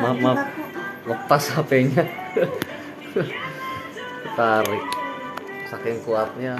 Maaf maaf. Lepas HP-nya tarik saking kuatnya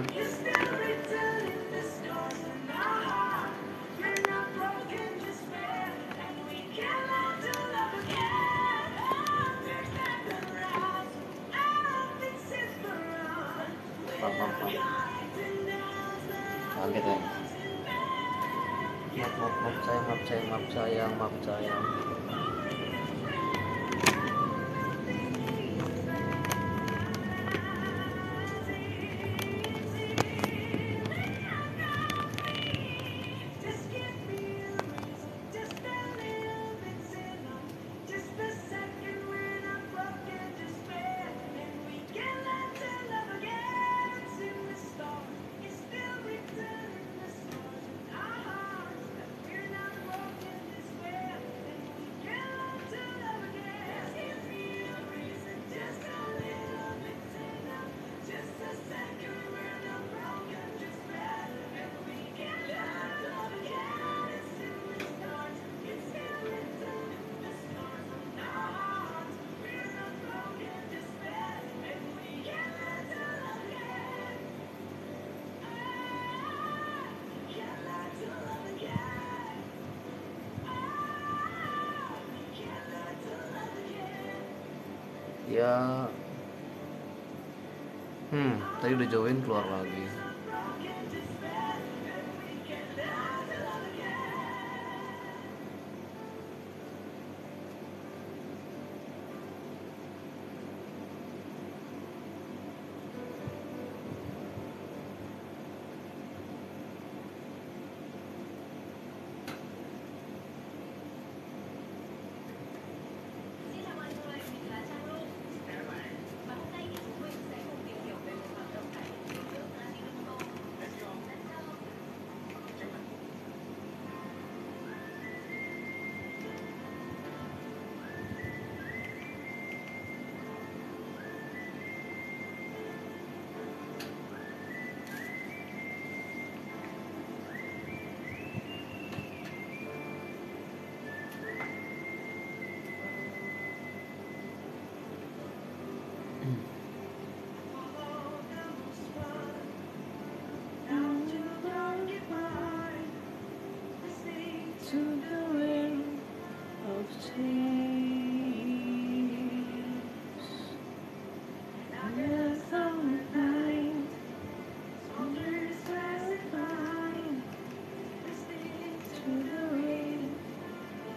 udah join keluar lagi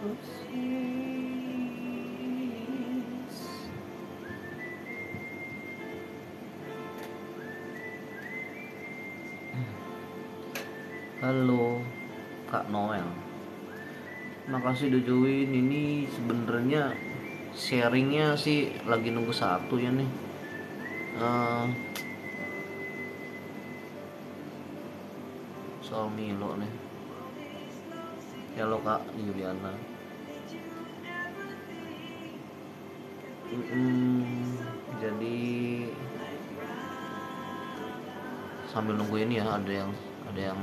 Halo Kak Noel. Makasih udah join Ini sebenarnya sharingnya sih lagi nunggu satu ya nih. Eh, Soal Milo nih. Halo Kak Juliana Mm-mm, Jadi sambil nunggu ini ya ada yang ada yang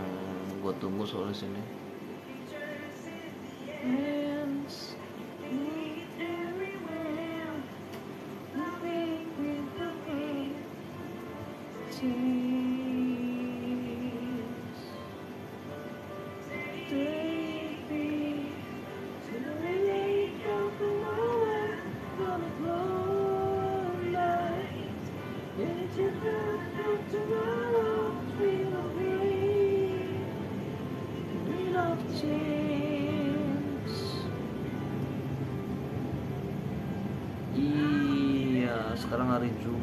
gue tunggu soal sini. Iya,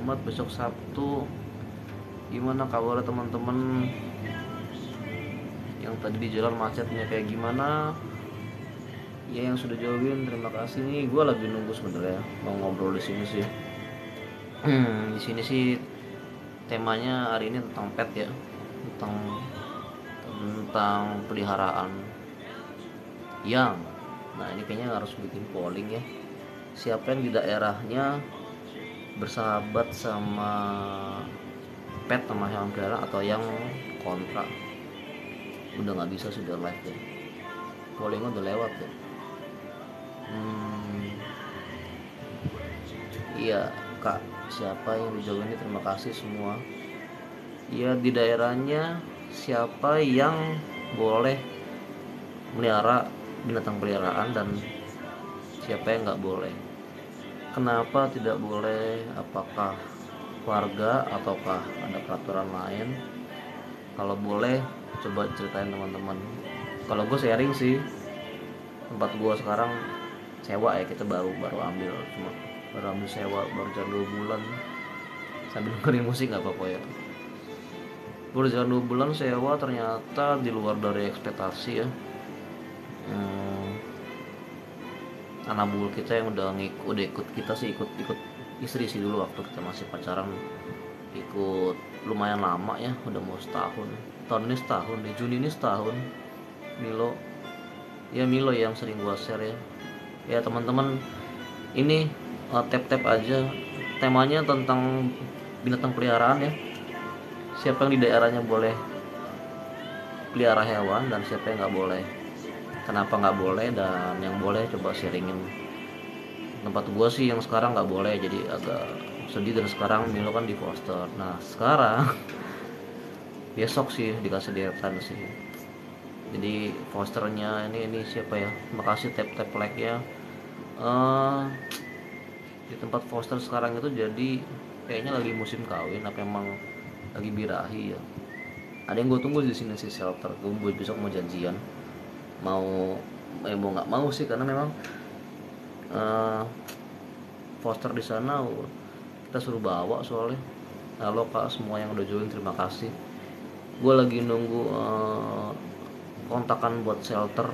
Jumat, besok Sabtu. Gimana kabar teman-teman? Yang tadi di jalan macetnya kayak gimana? Ya yang sudah jawabin terima kasih nih. Gue lagi nunggu sebenarnya mau ngobrol di sini sih. di sini sih temanya hari ini tentang pet ya, tentang tentang peliharaan yang. Nah ini kayaknya harus bikin polling ya siapa yang di daerahnya bersahabat sama pet sama hewan peliharaan atau yang kontra udah nggak bisa sudah live ya. Probolinggo udah lewat ya. Hmm, iya kak siapa yang Jawa ini? Terima kasih semua. Ya di daerahnya siapa yang boleh melihara binatang peliharaan dan siapa yang nggak boleh kenapa tidak boleh? Apakah warga ataukah ada peraturan lain? Kalau boleh coba ceritain teman-teman. Kalau gue sharing sih tempat gue sekarang sewa ya kita baru baru ambil. Cuma baru ambil sewa baru jalan dua bulan. Sambil dengerin musik nggak apa-apa ya. Baru jalan dua bulan sewa ternyata di luar dari ekspektasi ya. Hmm, anak bul kita yang udah ngikut udah ikut kita sih ikut ikut istri sih dulu waktu kita masih pacaran. Ikut lumayan lama ya udah mau setahun. Tahun ini setahun di Juni ini setahun. Milo ya Milo yang sering gua share ya. Ya teman-teman ini uh, tap-tap aja. Temanya tentang binatang peliharaan ya. Siapa yang di daerahnya boleh pelihara hewan dan siapa yang nggak boleh kenapa nggak boleh dan yang boleh coba sharingin tempat gua sih yang sekarang nggak boleh jadi agak sedih dan sekarang Milo kan di foster nah sekarang besok sih dikasih direktan sih. Jadi posternya ini ini siapa ya? Makasih tap tap like ya. Uh, di tempat foster sekarang itu jadi kayaknya lagi musim kawin apa emang lagi birahi ya. Ada yang gue tunggu di sini sih shelter. Gue besok mau janjian mau eh mau nggak mau sih karena memang uh, foster di sana kita suruh bawa soalnya. Halo kak semua yang udah join terima kasih. Gue lagi nunggu uh, kontakan buat shelter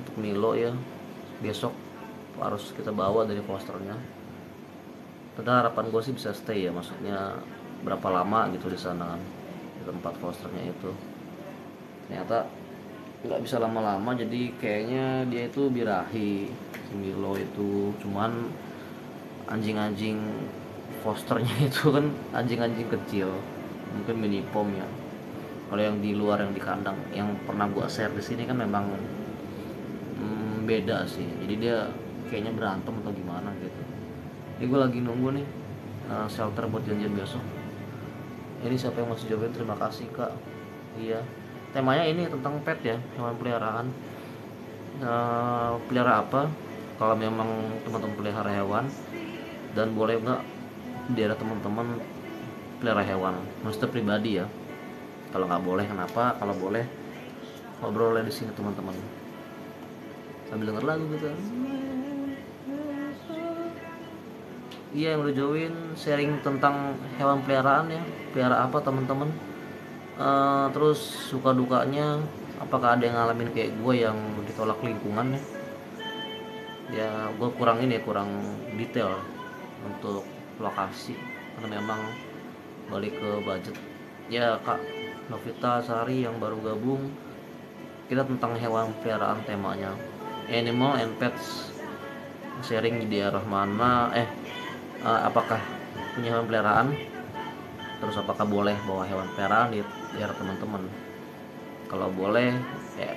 untuk Milo ya. Besok harus kita bawa dari posternya tentu harapan gue sih bisa stay ya maksudnya berapa lama gitu di sana kan di tempat posternya itu. Ternyata nggak bisa lama-lama jadi kayaknya dia itu birahi si Milo itu. Cuman anjing-anjing fosternya itu kan anjing-anjing kecil mungkin mini pom ya. Kalau yang di luar yang di kandang yang pernah gua share di sini kan memang hmm, beda sih. Jadi dia kayaknya berantem atau gimana gitu. Ini gue lagi nunggu nih uh, shelter buat janjian besok. Ini siapa yang masih jawabin terima kasih kak. Iya temanya ini tentang pet ya hewan peliharaan. Uh, pelihara apa? Kalau memang teman-teman pelihara hewan dan boleh nggak di daerah teman-teman pelihara hewan? Maksudnya pribadi ya. Kalau nggak boleh kenapa? Kalau boleh ngobrolnya di sini teman-teman. Sambil denger lagu gitu. Iya yang udah join sharing tentang hewan peliharaan ya. Pelihara apa teman-teman uh, terus suka dukanya apakah ada yang ngalamin kayak gue yang ditolak lingkungan ya? Ya gue kurang ini kurang detail untuk lokasi. Karena memang balik ke budget. Ya kak Novita Sari yang baru gabung kita tentang hewan peliharaan temanya. Animal and pets. Sharing di daerah mana eh uh, apakah punya hewan peliharaan? Terus apakah boleh bawa hewan peliharaan? di daerah teman-teman. Kalau boleh ya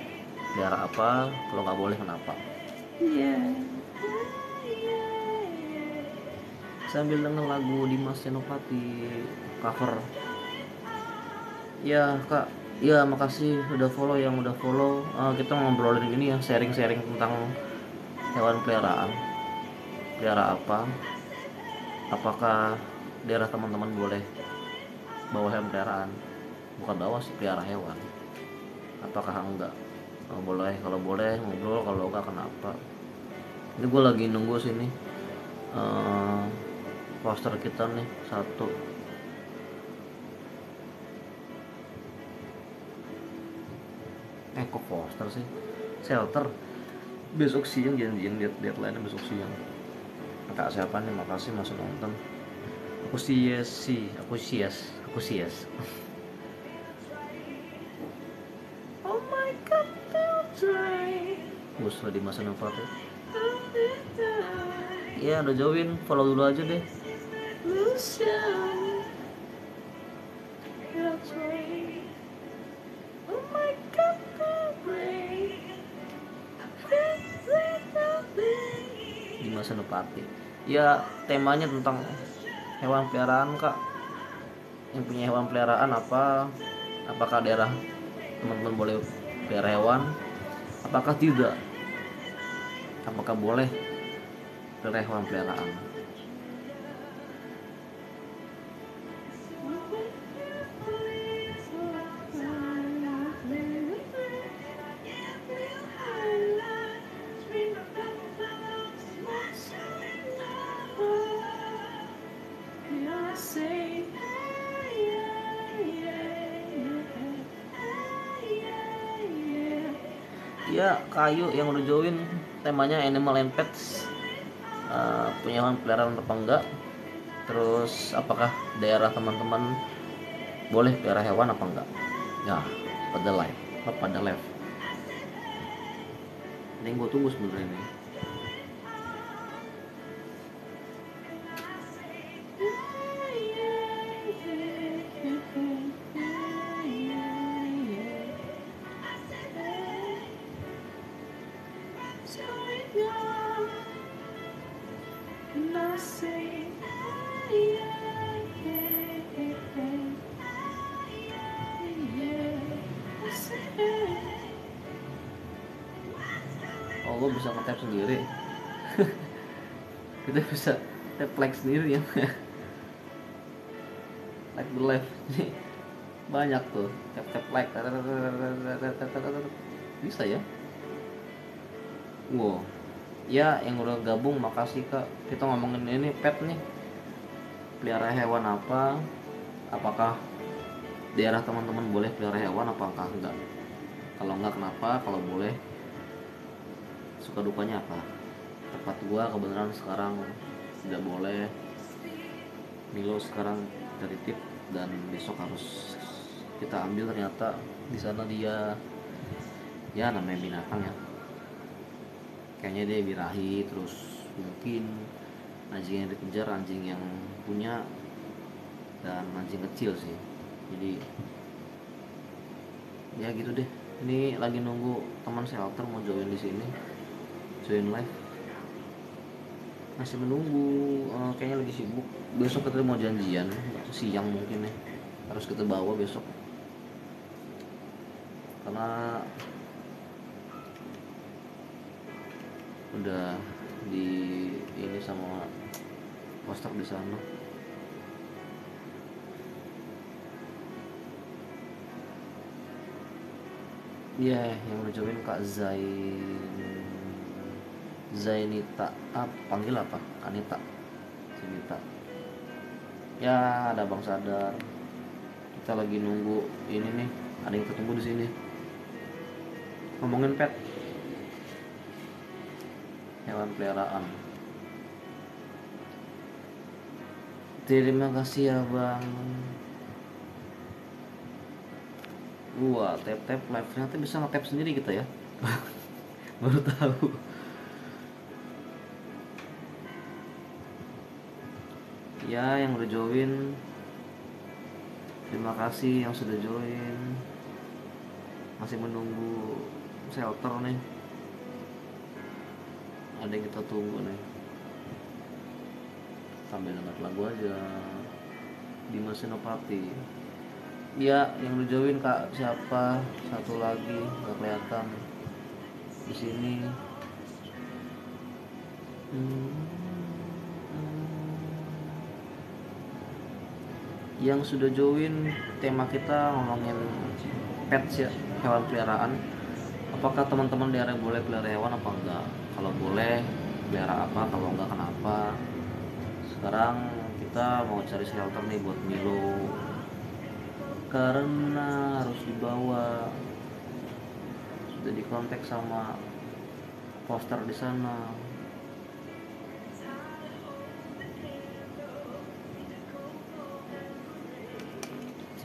daerah apa kalau nggak boleh kenapa? Yeah. sambil denger lagu Dimas Senopati cover. Ya kak. Ya makasih udah follow yang udah follow. Uh, kita ngobrolin ini ya sharing-sharing tentang hewan peliharaan. Pelihara apa? Apakah daerah teman-teman boleh bawa hewan peliharaan bukan bawa sih pelihara hewan. Apakah enggak? Kalau boleh kalau boleh ngobrol. Kalau enggak kenapa? Ini gue lagi nunggu sini uh, poster kita nih satu. Eh kok poster sih? Shelter. Besok siang janjian lihat deadline besok siang. Kak siapa nih? Makasih masuk nonton. Aku sih yes sih aku sih yes aku sih bagus lah di masa yang tuh ya udah jauhin. Follow dulu aja deh. Di masa nepati ya temanya tentang hewan peliharaan kak. Yang punya hewan peliharaan apa? Apakah daerah teman-teman boleh pelihara hewan? Apakah tidak? Apakah boleh pelihara hewan peliharaan ya kayu yang udah join temanya animal and pets. Uh, punya hewan peliharaan apa enggak? Terus apakah daerah teman-teman boleh pelihara hewan apa enggak? Ya pada live. Pada live. Ini gue tunggu sebenarnya sendiri ya. Like the ini banyak tuh. Tap tap like. Bisa ya? Wow. Ya yang udah gabung makasih kak. Kita ngomongin ini pet nih. Pelihara hewan apa? Apakah daerah teman-teman boleh pelihara hewan apakah enggak? Kalau enggak kenapa? Kalau boleh suka dukanya apa? Tempat gua kebenaran sekarang tidak boleh. Milo sekarang dari tip dan besok harus kita ambil ternyata di sana dia ya namanya binatang ya. Kayaknya dia birahi terus mungkin anjing yang dikejar anjing yang punya dan anjing kecil sih. Jadi ya gitu deh. Ini lagi nunggu teman shelter mau join di sini join live masih menunggu uh, kayaknya lagi sibuk. Besok kita mau janjian siang mungkin ya. Harus kita bawa besok. Karena udah di ini sama poster di sana. Iya, yang udah join Kak Zain Zainita ah, panggil apa? Anita Zainita. Ya ada Bang Sadar. Kita lagi nunggu ini nih. Ada yang ketemu di sini. Ngomongin pet. Hewan peliharaan. Terima kasih ya bang. Wah, tap tap live ternyata bisa nge-tap sendiri kita ya. Baru tahu. Ya, yang udah join. Terima kasih yang sudah join. Masih menunggu shelter nih. Ada yang kita tunggu nih. Sambil dengar lagu aja. Dimas Senopati ya yang lu join kak siapa satu lagi nggak kelihatan di sini Hmm. Yang sudah join tema kita ngomongin pets ya hewan peliharaan. Apakah teman-teman daerah boleh pelihara hewan apa enggak? Kalau boleh pelihara apa? Kalau enggak kenapa? Sekarang kita mau cari shelter nih buat Milo. Karena harus dibawa. Sudah dikontak sama poster di sana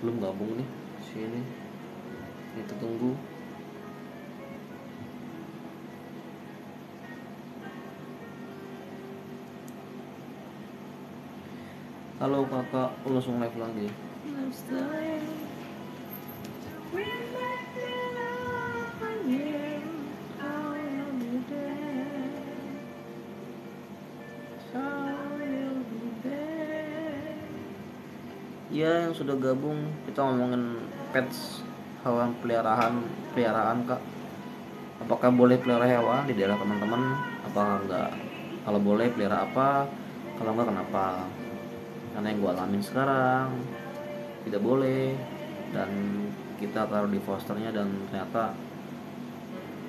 belum gabung nih sini kita tunggu halo kakak. Langsung live lagi. Yang sudah gabung kita ngomongin pets hewan peliharaan peliharaan kak. Apakah boleh pelihara hewan di daerah teman-teman? Apakah enggak? Kalau boleh pelihara apa? Kalau enggak kenapa? Karena yang gue alamin sekarang tidak boleh. Dan kita taruh di fosternya dan ternyata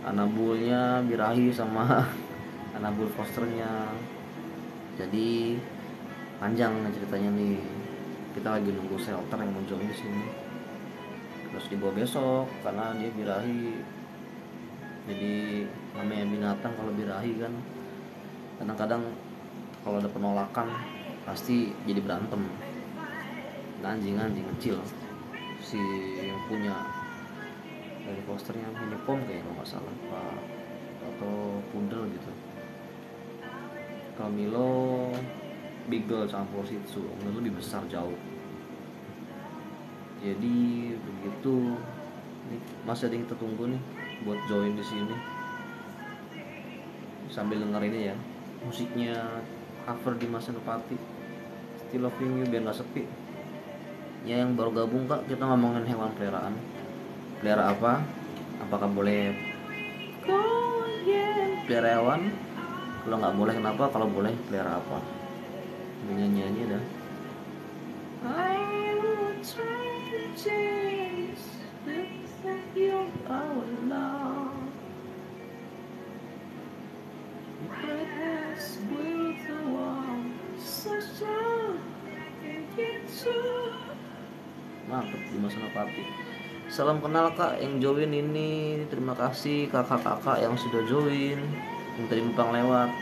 anabulnya birahi sama anabul fosternya. Jadi panjang ceritanya nih kita lagi nunggu shelter yang muncul di sini. Terus dibawa besok karena dia birahi. Jadi namanya binatang kalau birahi kan kadang-kadang kalau ada penolakan pasti jadi berantem. Anjing-anjing kecil. Si yang punya dari posternya ini pom kayak nggak salah pak. Atau pudel gitu. Kalau Milo Beagle campur Shih Milo lebih besar jauh. Jadi begitu. Ini masih ada yang kita tunggu nih buat join di sini. Sambil denger ini ya musiknya cover di masa Nepati Still Loving You biar nggak sepi. Ya yang baru gabung kak kita ngomongin hewan peliharaan. Pelihara apa? Apakah boleh pelihara hewan? Kalau nggak boleh kenapa? Kalau boleh pelihara apa nyanyi nyanyi dah Mantap di masa Pati Salam kenal kak. Yang join ini Terima kasih kakak-kakak yang sudah join. Yang tadi numpang lewat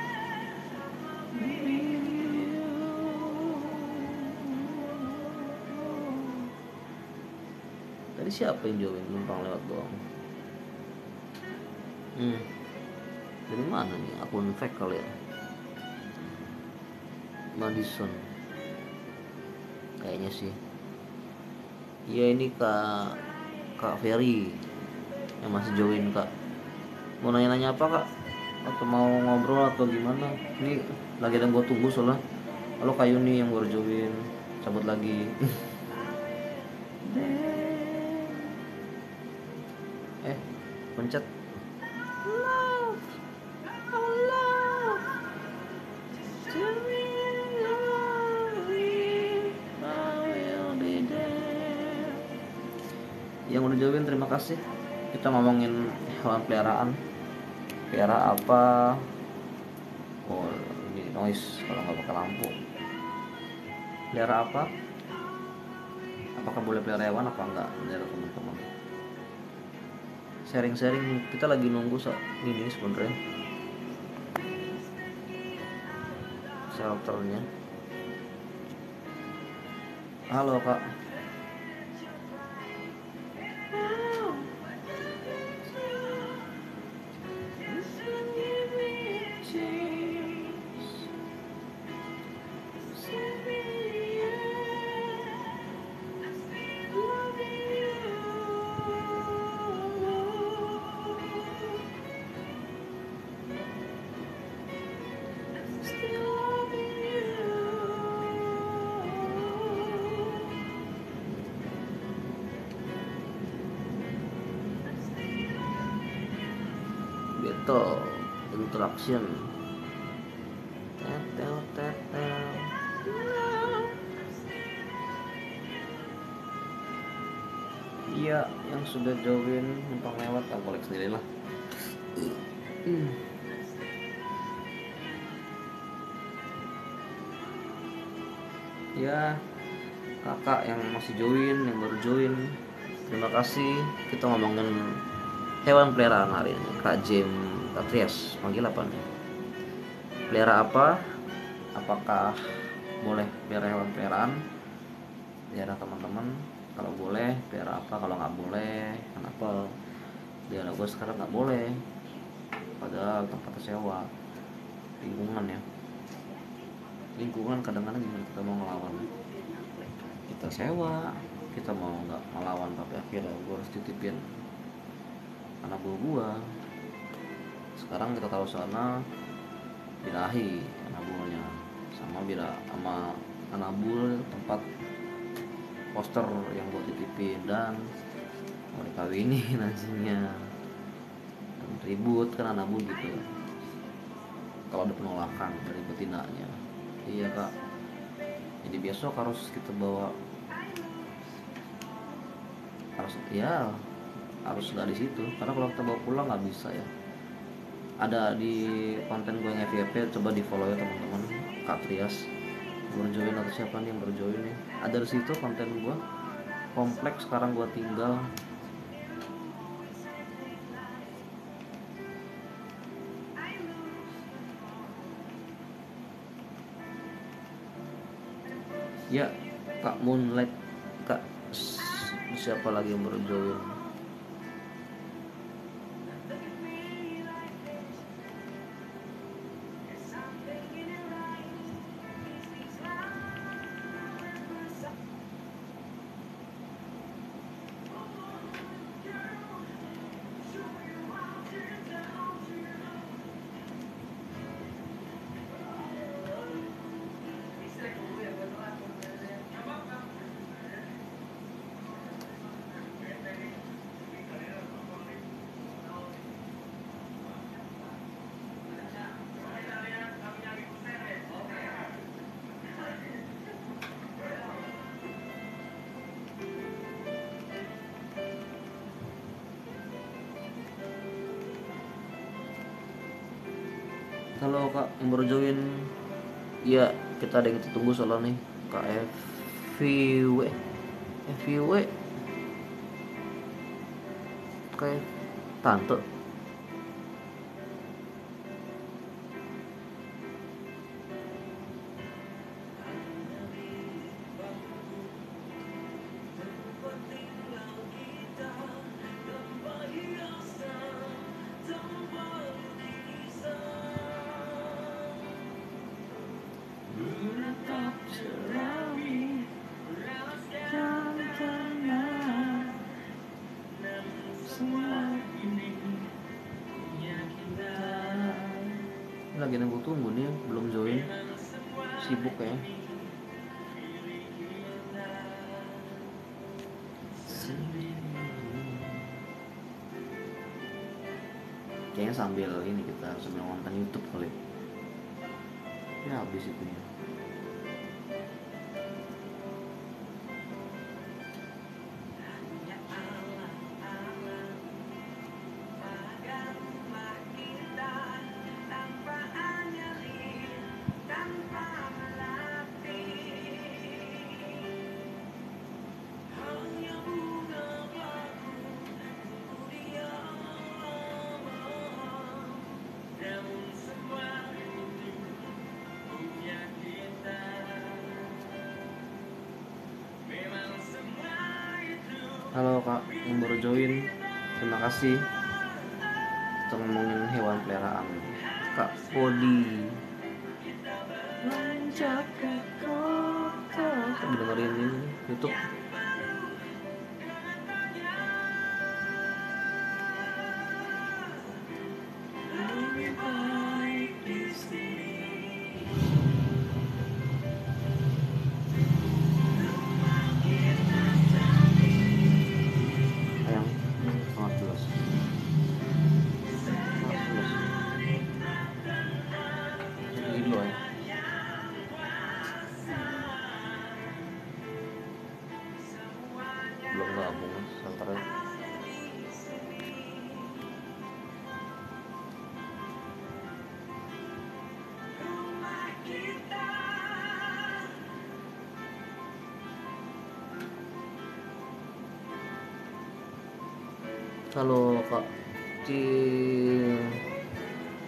siapa yang join numpang lewat doang? Hmm. Dari mana nih? Akun fake kali ya. Madison. Kayaknya sih. Ya ini kak kak Ferry yang masih join kak. Mau nanya-nanya apa kak? Atau mau ngobrol atau gimana? Ini lagi ada gue tunggu soalnya. Halo kayu nih yang baru join. Cabut lagi pencet. Yang udah jawabin terima kasih. Kita ngomongin hewan peliharaan. Pelihara apa? Oh ini noise kalau nggak pakai lampu. Pelihara apa? Apakah boleh pelihara hewan apa enggak dari teman-teman sharing-sharing. Kita lagi nunggu saat ini sebenarnya. Shelternya halo kak interaction tetel tetel. Iya yang sudah join numpang lewat tak boleh sendiri lah. Ya kakak yang masih join yang baru join. Terima kasih. Kita ngomongin hewan peliharaan hari ini kak Jim Katrias panggil apa nih? Pelihara apa? Apakah boleh pelihara hewan peliharaan pelihara teman-teman kalau boleh pelihara apa? Kalau nggak boleh kenapa? Pelihara gue sekarang nggak boleh. Padahal tempatnya sewa. Lingkungan ya. Lingkungan kadang-kadang gimana? Kita mau ngelawan. Kita sewa. Kita mau nggak melawan tapi akhirnya gue harus titipin anak gua sekarang kita tahu sana birahi anak buahnya sama bila sama anak bul tempat poster yang buat titipin dan mau dikawinin nantinya dan ribut kan anak bul gitu. Kalau ada penolakan dari betinanya iya kak. Jadi besok harus kita bawa harus ya harus nggak di situ. Karena kalau kita bawa pulang nggak bisa ya ada di konten gue yang FYP coba di follow ya teman-teman. Kak Trias. Berjoin atau siapa nih yang berjoin nih? Ada di situ konten gue kompleks sekarang gue tinggal. Ya Kak Moonlight. Kak siapa lagi yang baru join Iya kita ada yang kita tunggu soalnya nih Kak FVW FVW Kayak tante Halo kak. Yang baru join. Terima kasih. Kita ngomongin hewan peliharaan. Kak Podi. Menjaga Kak dengerin ini Youtube Halo Kak Ci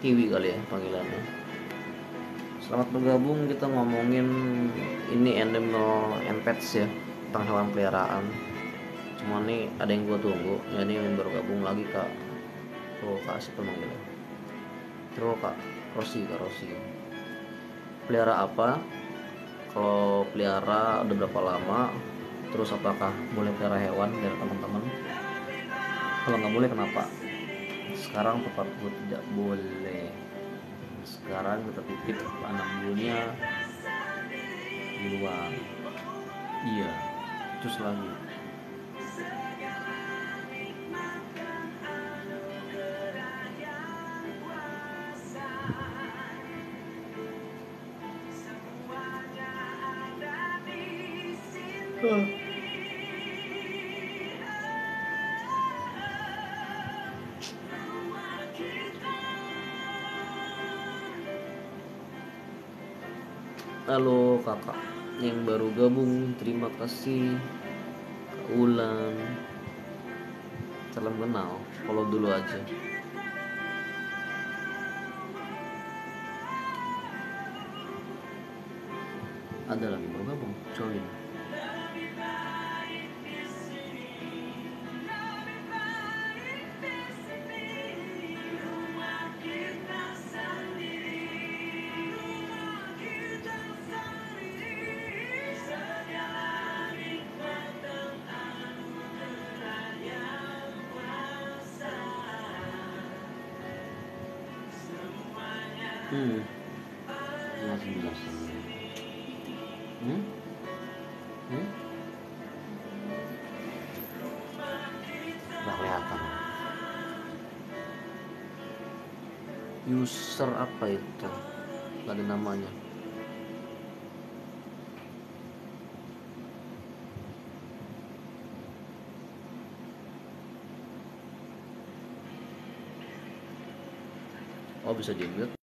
Kiwi kali ya panggilannya. Selamat bergabung kita ngomongin ini and pets ya tentang hewan peliharaan. Cuma nih ada yang gue tunggu, ya ini yang baru gabung lagi kak. Oh kak siapa manggilnya? Terus kak Rosi kak Rosi. Pelihara apa? Kalau pelihara udah berapa lama? Terus apakah boleh pelihara hewan biar teman-teman? Kalau nggak boleh kenapa? Sekarang tepat gue tidak boleh. Sekarang kita titip anak dulunya di luar. Iya, terus lagi. Terima kasih Kak. Salam kenal, follow dulu aja. Ada lagi baru gabung, join. Hmm. Hmm? Hmm? Nggak kelihatan. User apa itu? Gak ada namanya. Oh bisa di mute.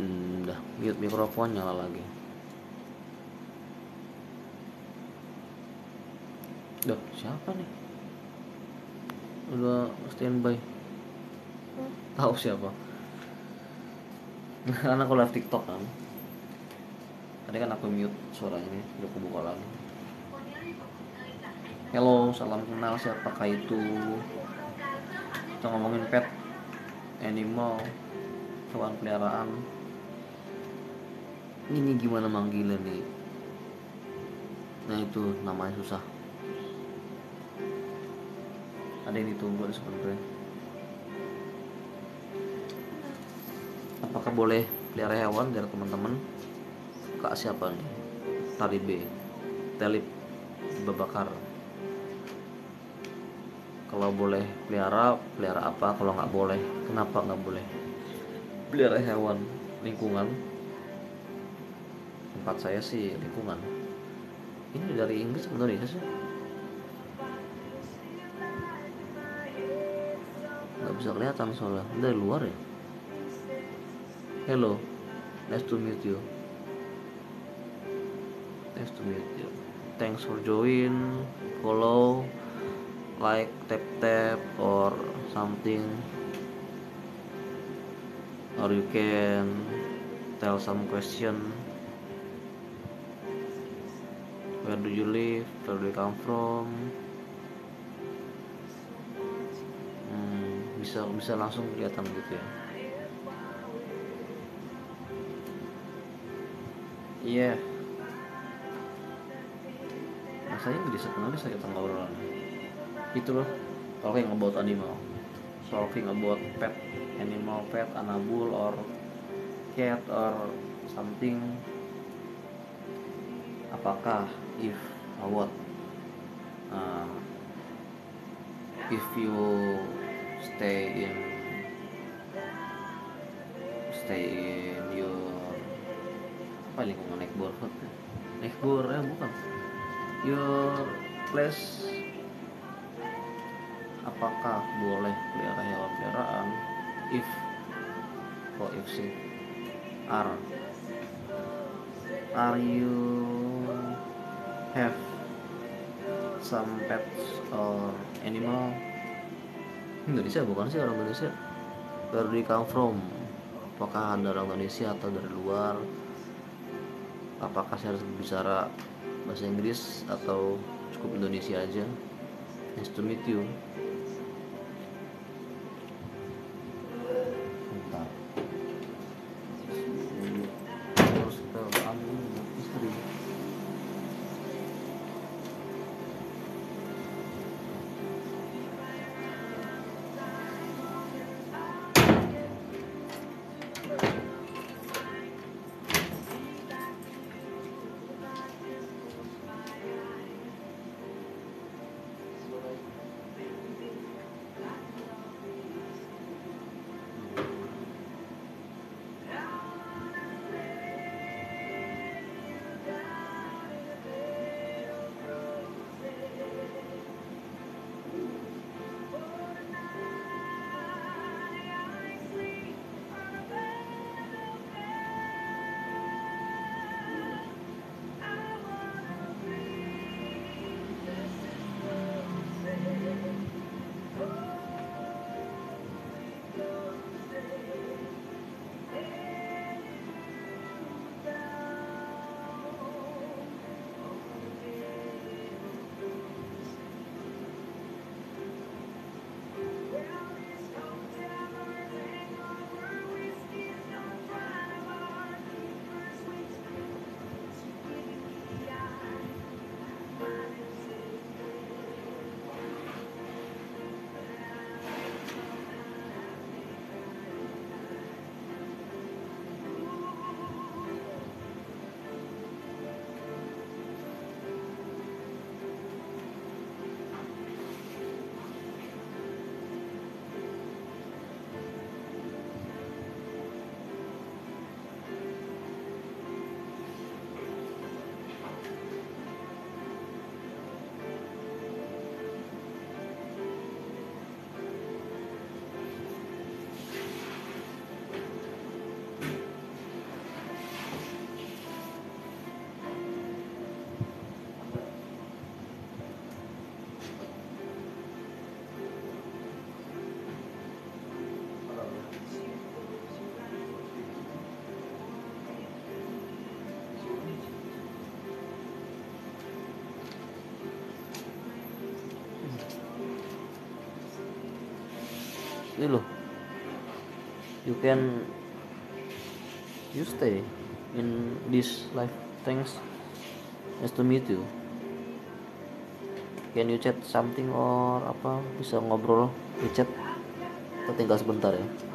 Hmm, udah mute mikrofon nyala lagi Duh, siapa nih? Udah standby. Tahu siapa? Karena aku live TikTok kan. Tadi kan aku mute suaranya nih, udah aku buka lagi. Hello, salam kenal siapakah itu? Kita ngomongin pet, animal, hewan peliharaan. Ini gimana manggilnya nih? Nah itu namanya susah. Ada yang ditunggu sebenarnya apakah boleh pelihara hewan dari teman-teman? Kak siapa nih? Tari B. Telip babakar. Kalau boleh pelihara pelihara apa? Kalau nggak boleh kenapa nggak boleh? Pelihara hewan lingkungan tempat saya sih lingkungan. Ini dari Inggris sebenarnya sih? Bisa kelihatan soalnya. Dari luar ya? Hello. Nice to meet you. Nice to meet you. Thanks for join. Follow. Like tap tap or something. Or you can tell some question where do you live? Where do you come from? Bisa bisa langsung kelihatan gitu ya. Iya. Yeah. Inggris sebenarnya saya kita ngobrolan itu loh. Talking about animal. Talking about pet animal pet anabul or cat or something apakah if or what? Uh, if you stay in stay in your apa lingkungan neighborhood naik bor ya? Bukan. Your place apakah boleh pelihara hewan peliharaan? If oh if sih are are you have some pets or animal. Indonesia bukan sih orang Indonesia? Baru di come from? Apakah anda orang Indonesia atau dari luar? Apakah saya harus bicara bahasa Inggris atau cukup Indonesia aja? Nice to meet you ini loh. You can you stay in this life. Thanks. Nice to meet you. Can you chat something or apa? Bisa ngobrol? Di chat? Tinggal sebentar ya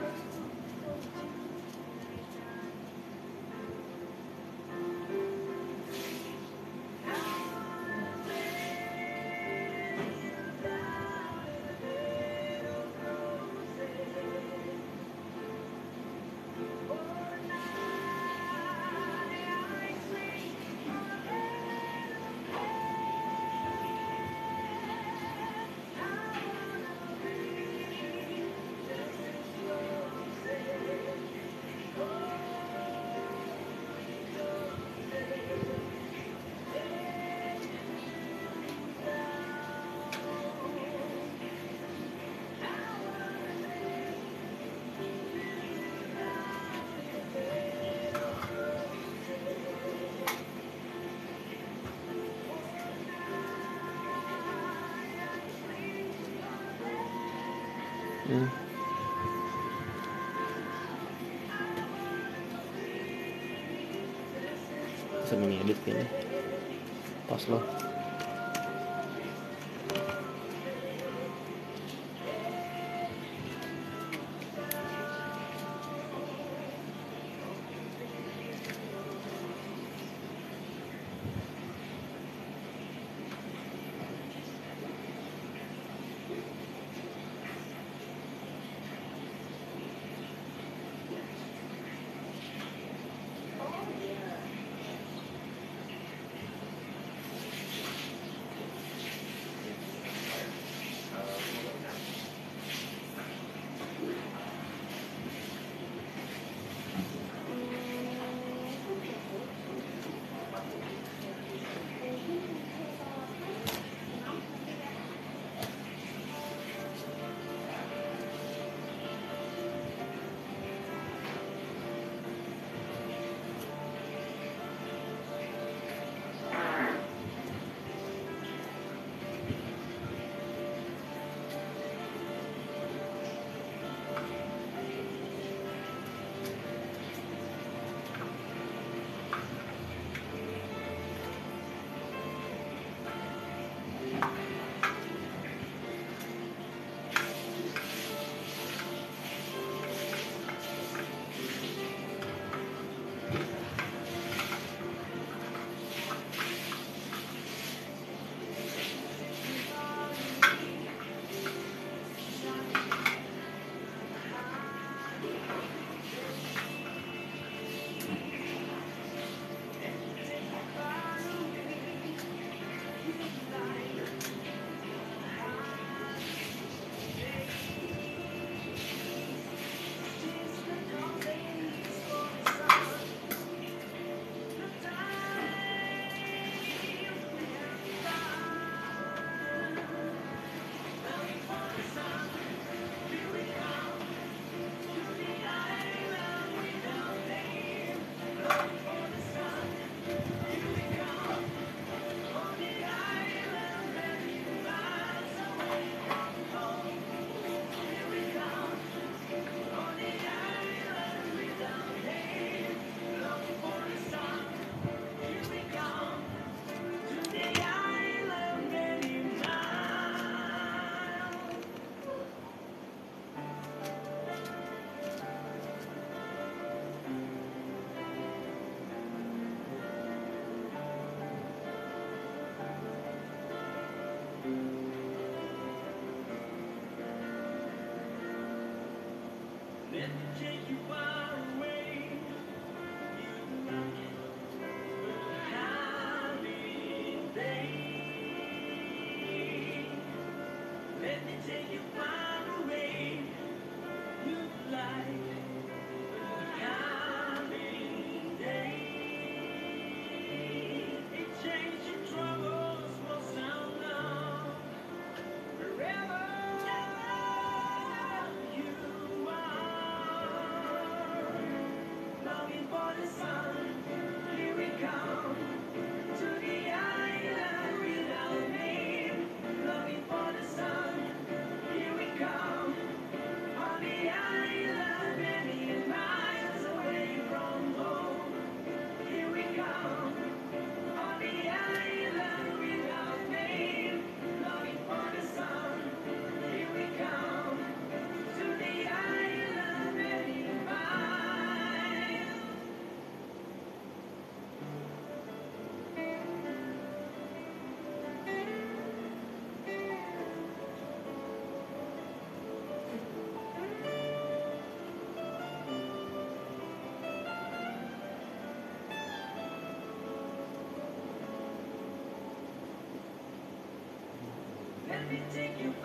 udah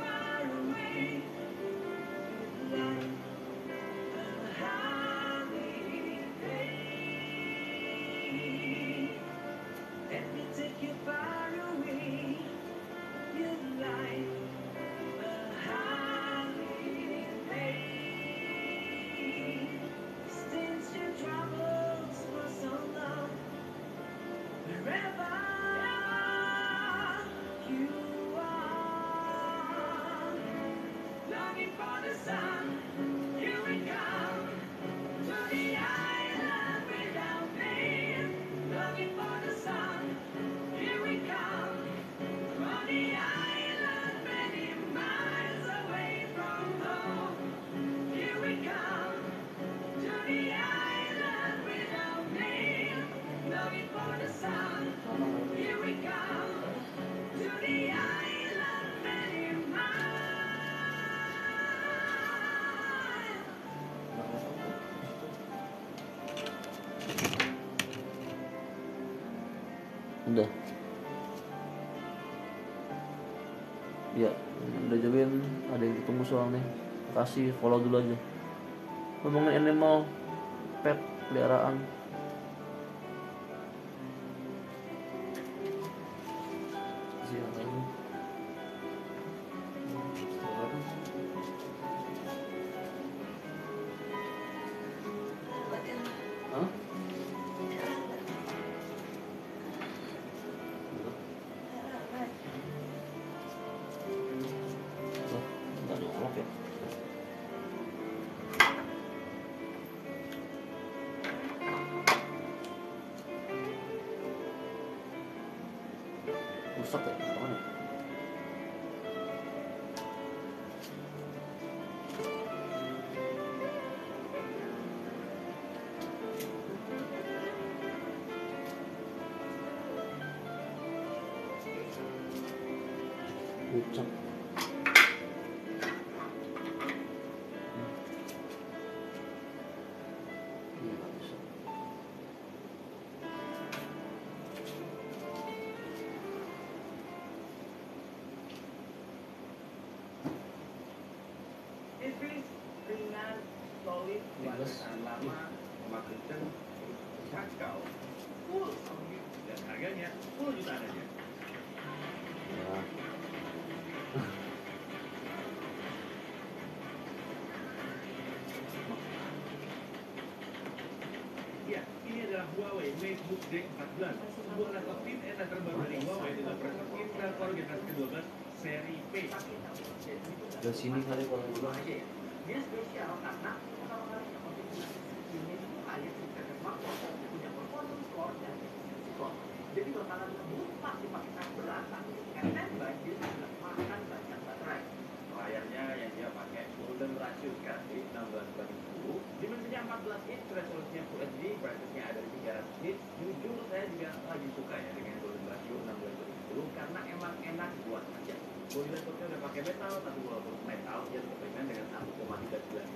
ada yang ketemu soalnya. Kasih follow dulu aja. Ngomongin animal pet peliharaan Rusak ya? Mana? Rusak. MateBook D14, sebuah laptop thin enak terbaru dari Huawei dengan prosesor Intel Core generasi ke-12 seri P. Dari sini kali kalau dulu. Dia spesial karena pertama kali konfigurasi ini itu kalian bisa tembak punya performance core dan efficiency core. Jadi bakalan lupa dipakai sangat berat tapi ketika standby dia bisa makan banyak baterai. Layarnya yang dia pakai golden ratio kan di 16 banding 10 dimensinya 14 inch resolusinya Full HD brightness-nya ada di 300 nits jujur saya juga lagi suka ya dengan golden ratio 16 banding 10 karena emang enak buat body laptopnya udah pakai metal tapi walaupun metal dia tetap ringan dengan 1,3912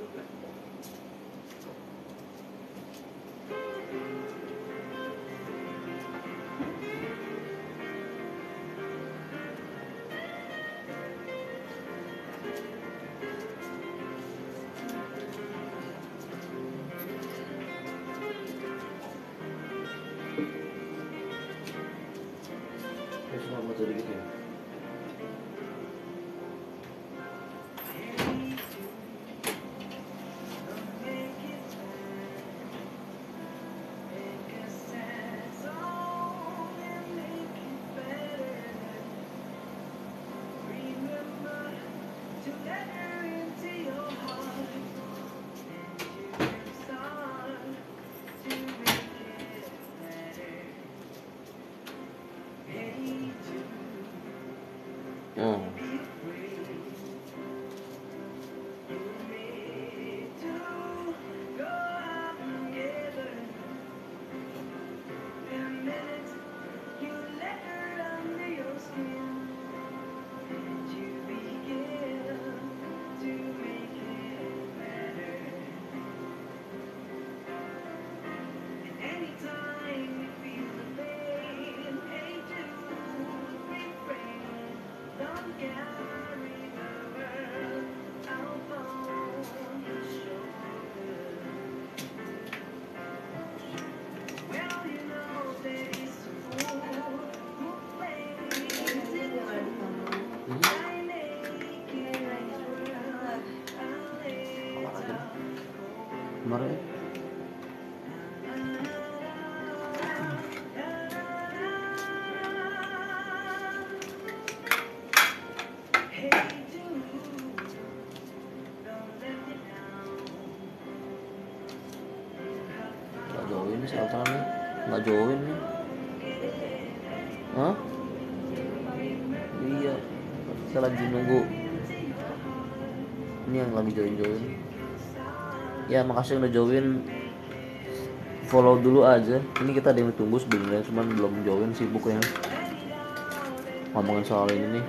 join nih Hah? Iya, kita lagi nunggu. Ini yang lagi join join. Ya makasih udah join. Follow dulu aja. Ini kita ada yang ditunggu sebenarnya, cuman belum join sibuk ya. Ngomongin soal ini nih.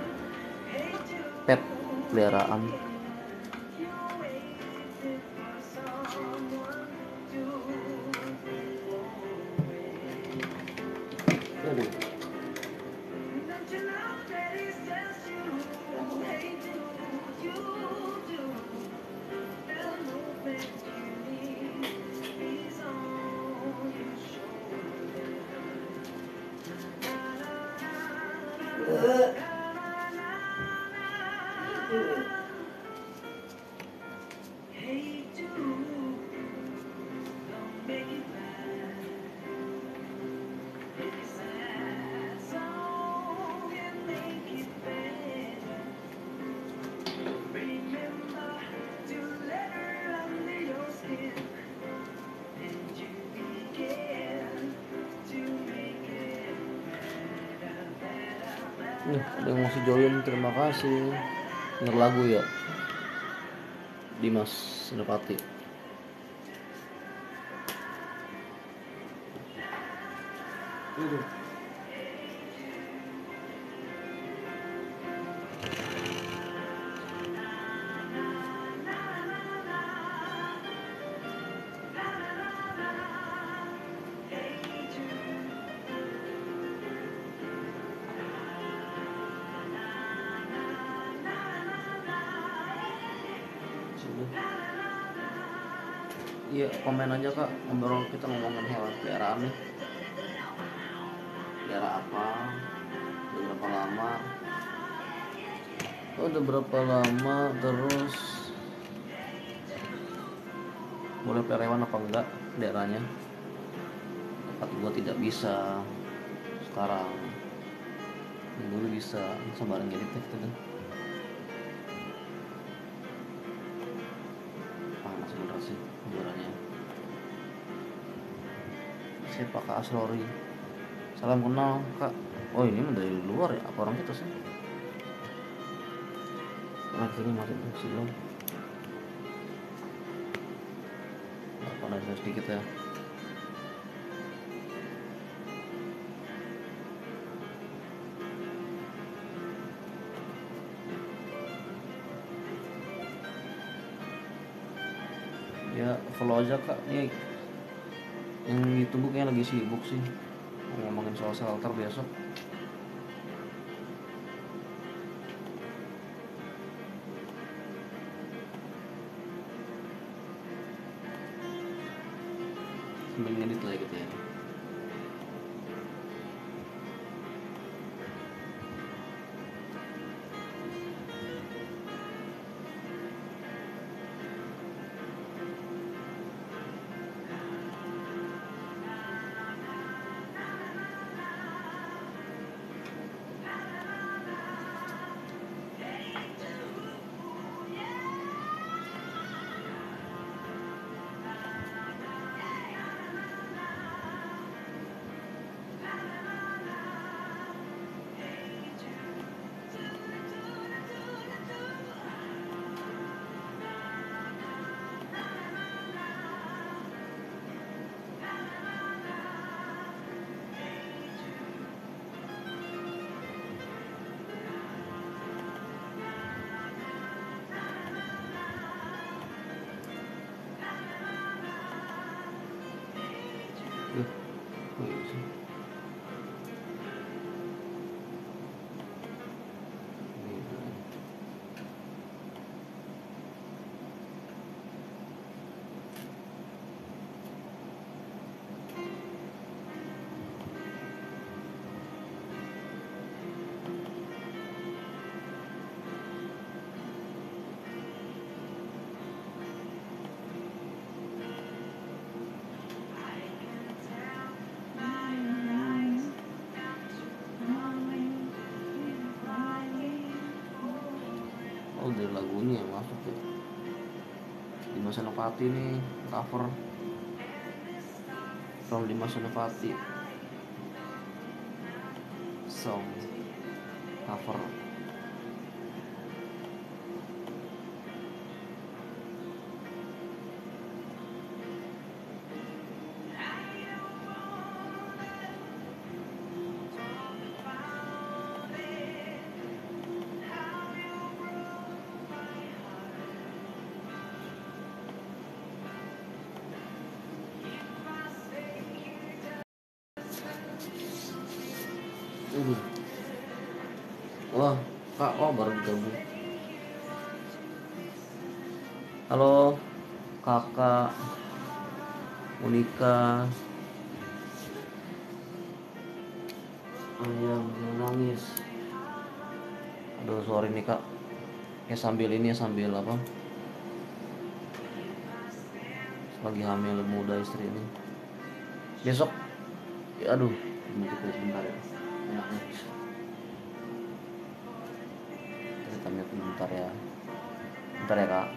Pet peliharaan. Lagu ya. Dimas Senopati. Komen aja kak. Ngobrol kita ngomongin hewan peliharaan nih. Pelihara apa? Udah berapa lama? Oh, udah berapa lama? Terus boleh pelihara apa enggak daerahnya? Tempat gua tidak bisa sekarang. Dulu bisa sama bareng jadi gitu siapa kak Asrori. Salam kenal kak. Oh ini dari luar ya apa orang kita sih? Nah ini mati tuh sebelum apa sedikit ya? Ya follow aja kak. Nih yang ditunggu kayaknya lagi sibuk sih. Ngomongin soal shelter besok Senopati nih cover. From Dimas Senopati. Song Kak, oh baru digabung. Halo, Kakak Monika. Ayam menangis. Aduh, sorry nih Kak. Ya sambil ini ya sambil apa? Lagi hamil muda istri ini. Besok, ya, aduh, sebentar ya. Mute bentar ya. Bentar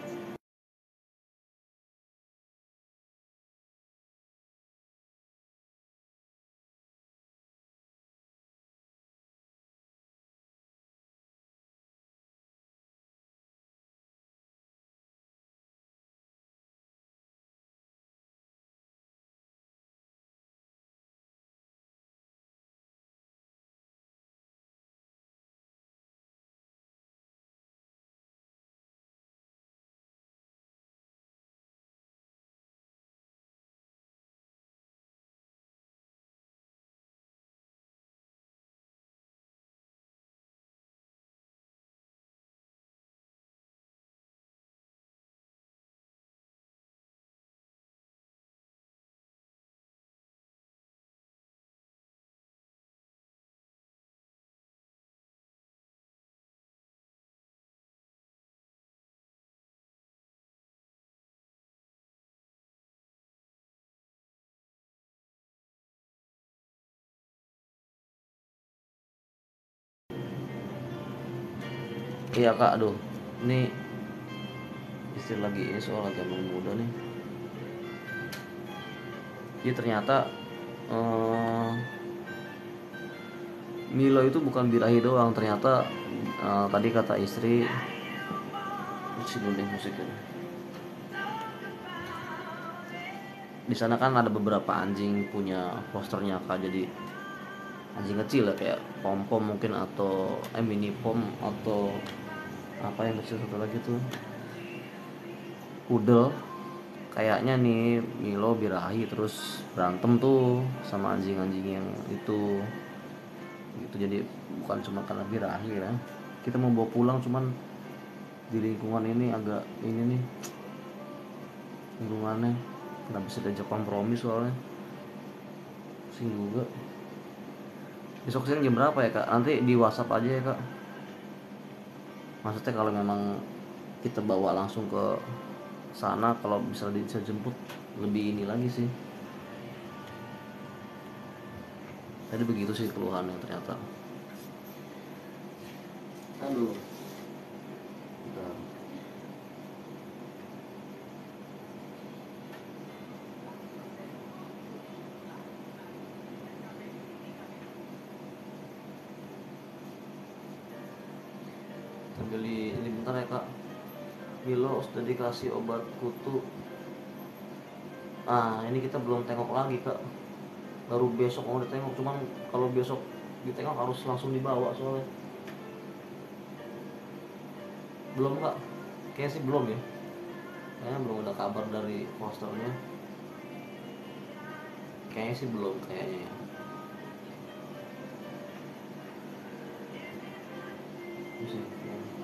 Iya kak, aduh, ini istri lagi ini soal lagi hamil muda nih. Jadi ternyata eh, Milo itu bukan birahi doang, ternyata eh, tadi kata istri musik dulu deh musiknya. Di sana kan ada beberapa anjing punya posternya kak, jadi anjing kecil ya kayak pom pom mungkin atau eh mini pom atau apa yang kecil satu lagi tuh? Pudel kayaknya nih Milo birahi terus berantem tuh sama anjing-anjing yang itu. Itu jadi bukan cuma karena birahi ya. Kita mau bawa pulang cuman di lingkungan ini agak ini nih lingkungannya. Nggak bisa diajak kompromi soalnya. Pusing juga. Besok siang jam berapa ya kak? Nanti di WhatsApp aja ya kak maksudnya kalau memang kita bawa langsung ke sana kalau bisa bisa jemput lebih ini lagi sih. Tadi begitu sih keluhannya ternyata. Aduh Bentar. sambil di ini bentar ya kak Milo sudah dikasih obat kutu. Ah ini kita belum tengok lagi kak. Baru besok mau ditengok cuman kalau besok ditengok harus langsung dibawa soalnya. Belum kak. Kayaknya sih belum ya. Kayaknya belum ada kabar dari posternya. Kayaknya sih belum kayaknya ya. Pusing. Iya,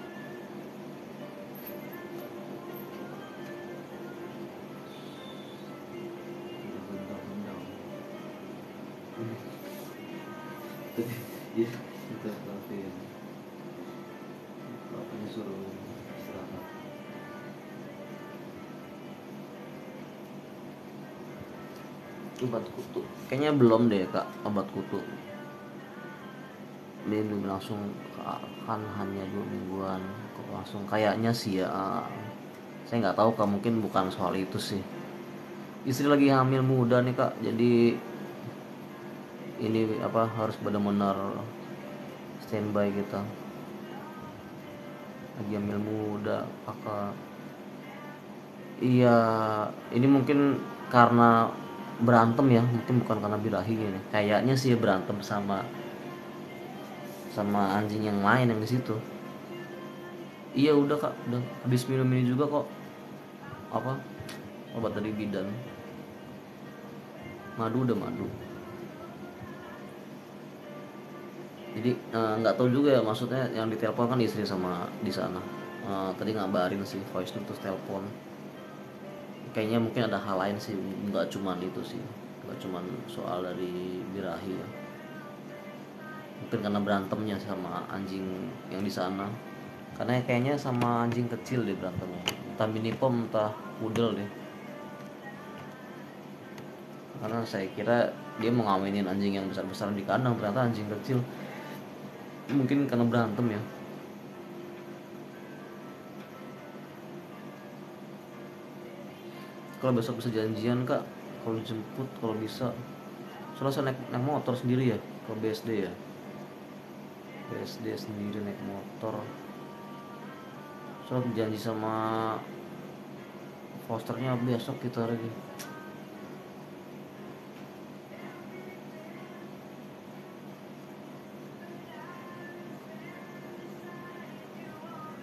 Obat kutu, kayaknya belum deh kak obat kutu. Dia langsung akan hanya dua mingguan. kok langsung kayaknya sih ya saya nggak tahu kak mungkin bukan soal itu sih istri lagi hamil muda nih kak jadi ini apa harus benar-benar standby kita lagi hamil muda kakak iya ini mungkin karena berantem ya mungkin bukan karena birahi ini. Kayaknya sih berantem sama sama anjing yang lain yang di situ. Iya udah kak. Udah. Habis minum ini juga kok. Apa? Obat dari bidan. Madu udah madu. Jadi eh, nggak tahu juga ya maksudnya yang ditelepon kan istri sama di sana. Eh, tadi ngabarin sih voice note terus telepon kayaknya mungkin ada hal lain sih nggak cuman itu sih. Nggak cuman soal dari birahi ya. Mungkin karena berantemnya sama anjing yang di sana. Karena kayaknya sama anjing kecil deh berantemnya. Entah mini pom entah pudel deh. Karena saya kira dia mau anjing yang besar-besar di kandang ternyata anjing kecil. Mungkin karena berantem ya kalau besok bisa janjian kak kalau jemput kalau bisa. Soalnya saya naik, naik motor sendiri ya ke BSD ya. BSD sendiri naik motor. Soalnya janji sama Fosternya besok kita lagi.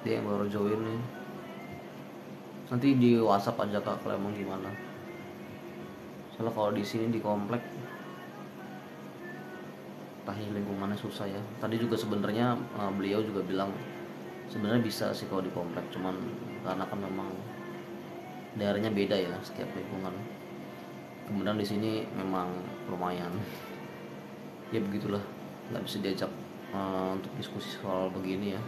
Dia yang baru join nih nanti di WhatsApp aja kak kalau emang gimana. Soalnya kalau di sini di komplek tahi lingkungannya susah ya. Tadi juga sebenarnya uh, beliau juga bilang sebenarnya bisa sih kalau di komplek cuman karena kan memang daerahnya beda ya setiap lingkungan. Kemudian di sini memang lumayan. Ya begitulah nggak bisa diajak uh, untuk diskusi soal begini ya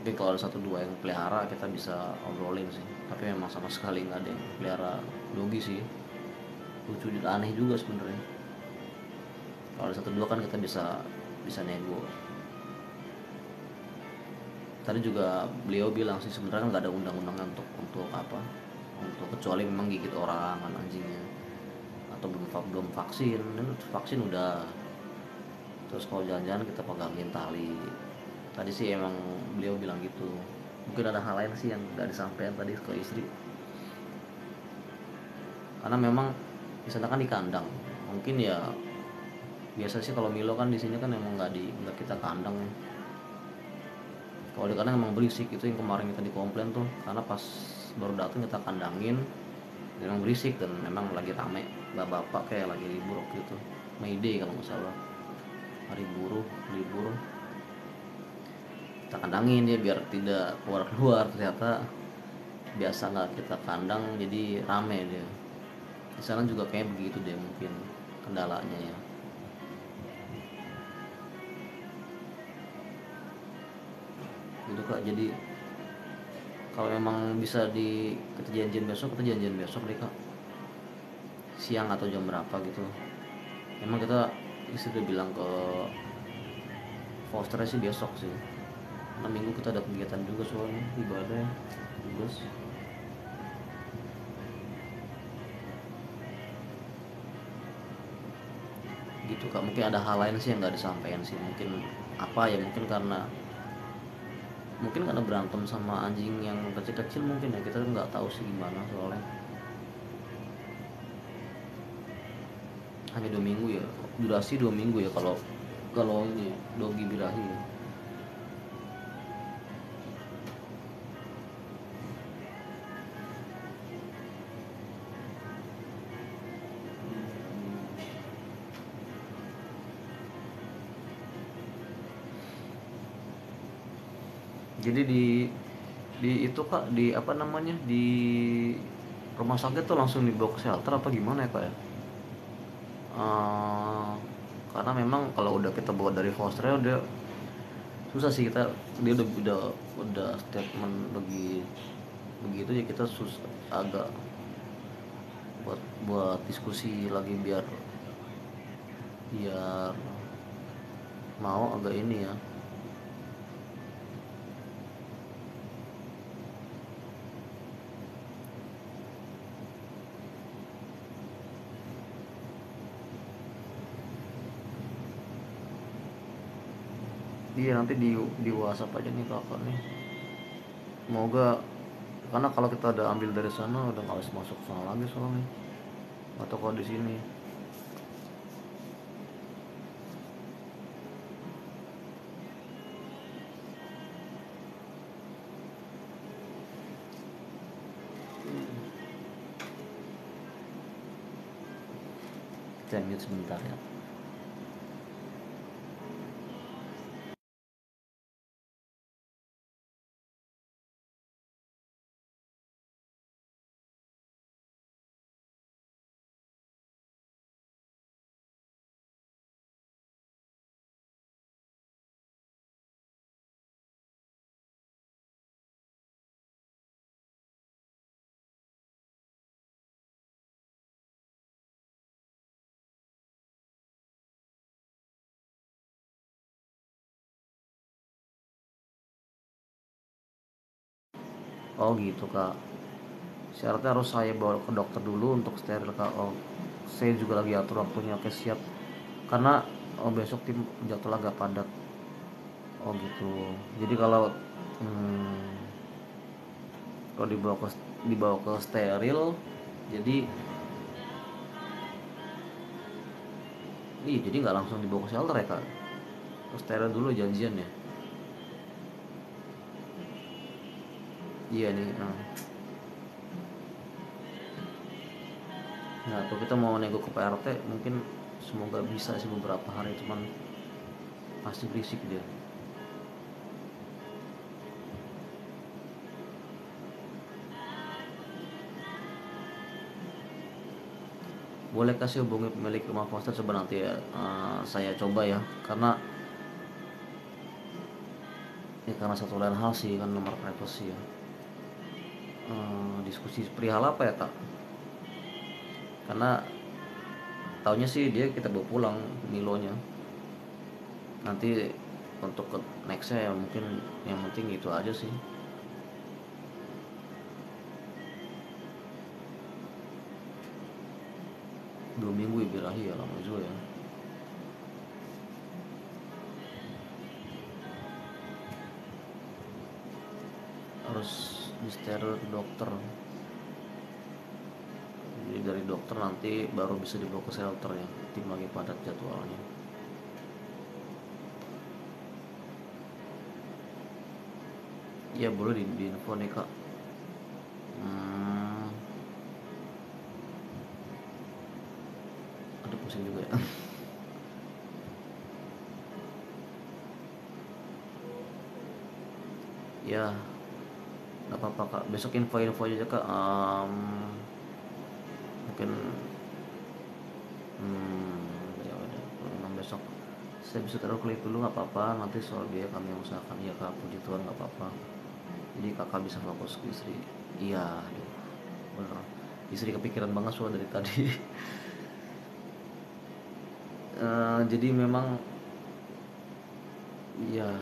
mungkin kalau ada satu dua yang pelihara kita bisa obrolin sih. Tapi memang sama sekali nggak ada yang pelihara dogi sih. Lucu dan aneh juga sebenarnya. Kalau ada satu dua kan kita bisa bisa nego. Tadi juga beliau bilang sih sebenarnya nggak ada undang-undangnya untuk untuk apa? Untuk kecuali memang gigit orang kan anjingnya. Atau belum belum vaksin. Vaksin udah. Terus kalau jalan-jalan kita pegangin tali tadi sih emang beliau bilang gitu. Mungkin ada hal lain sih yang nggak disampaikan tadi ke istri. Karena memang di sana kan di kandang mungkin ya biasa sih kalau Milo kan di sini kan emang nggak di nggak kita kandang ya. Kalau di kandang emang berisik itu yang kemarin kita dikomplain tuh. Karena pas baru datang kita kandangin memang berisik dan memang lagi rame. Bapak-bapak kayak lagi libur waktu itu. May Day kalau nggak salah. Hari buruh libur kita kandangin dia biar tidak keluar keluar ternyata biasa nggak kita kandang jadi rame dia. Di sana juga kayak begitu deh mungkin kendalanya ya. Gitu kak. Jadi kalau memang bisa di kita janjian besok kita janjian besok deh kak. Siang atau jam berapa gitu. Emang kita istri udah bilang ke Foster sih besok sih karena minggu kita ada kegiatan juga soalnya ibadah tugas. Gitu kak. Mungkin ada hal lain sih yang nggak disampaikan sih. Mungkin apa ya? Mungkin karena mungkin karena berantem sama anjing yang kecil-kecil mungkin ya. Kita nggak tahu sih gimana soalnya. Hanya dua minggu ya. Durasi dua minggu ya kalau kalau ini dogi birahi ya. Jadi di di itu kak di apa namanya di rumah sakit tuh langsung dibawa ke shelter apa gimana ya kak ya? Eh, karena memang kalau udah kita bawa dari fosternya udah susah sih kita dia udah udah udah statement bagi begitu ya kita sus agak buat buat diskusi lagi biar biar mau agak ini ya iya nanti di di WhatsApp aja nih kakak nih semoga karena kalau kita udah ambil dari sana udah nggak harus masuk sana lagi soalnya. Atau kalau di sini. Kita sebentar ya oh gitu kak. Syaratnya harus saya bawa ke dokter dulu untuk steril kak. Oh saya juga lagi atur waktunya. Oke siap. Karena oh, besok tim jadwal agak padat. Oh gitu. Jadi kalau hmm, kalau dibawa ke dibawa ke steril jadi Ih, jadi nggak langsung dibawa ke shelter ya kak? Ke steril dulu janjian ya? Iya nih. Nah. Nah, tuh kita mau nego ke PRT mungkin semoga bisa sih beberapa hari cuman pasti berisik dia. boleh kasih hubungi pemilik rumah foster coba nanti ya uh, saya coba ya karena ya karena satu lain hal sih kan nomor privasi ya uh, diskusi perihal apa ya kak karena taunya sih dia kita bawa pulang Milonya nanti untuk ke nextnya ya mungkin yang penting itu aja sih. Dua minggu ya ya lama juga ya steril ke dokter. Jadi dari dokter nanti baru bisa dibawa ke shelter ya tim lagi padat jadwalnya. Ya boleh di, di info nih kak. Hmm. ada pusing juga ya apa-apa kak? Besok info-info aja kak. Um, mungkin hmm, ya udah. Memang besok saya bisa taruh klik dulu nggak apa-apa. Nanti soal biaya kami usahakan. Ya kak. Puji Tuhan nggak apa-apa. Jadi kakak bisa fokus ke istri. Iya aduh. Bener. Istri kepikiran banget soal dari tadi. Uh, jadi memang ya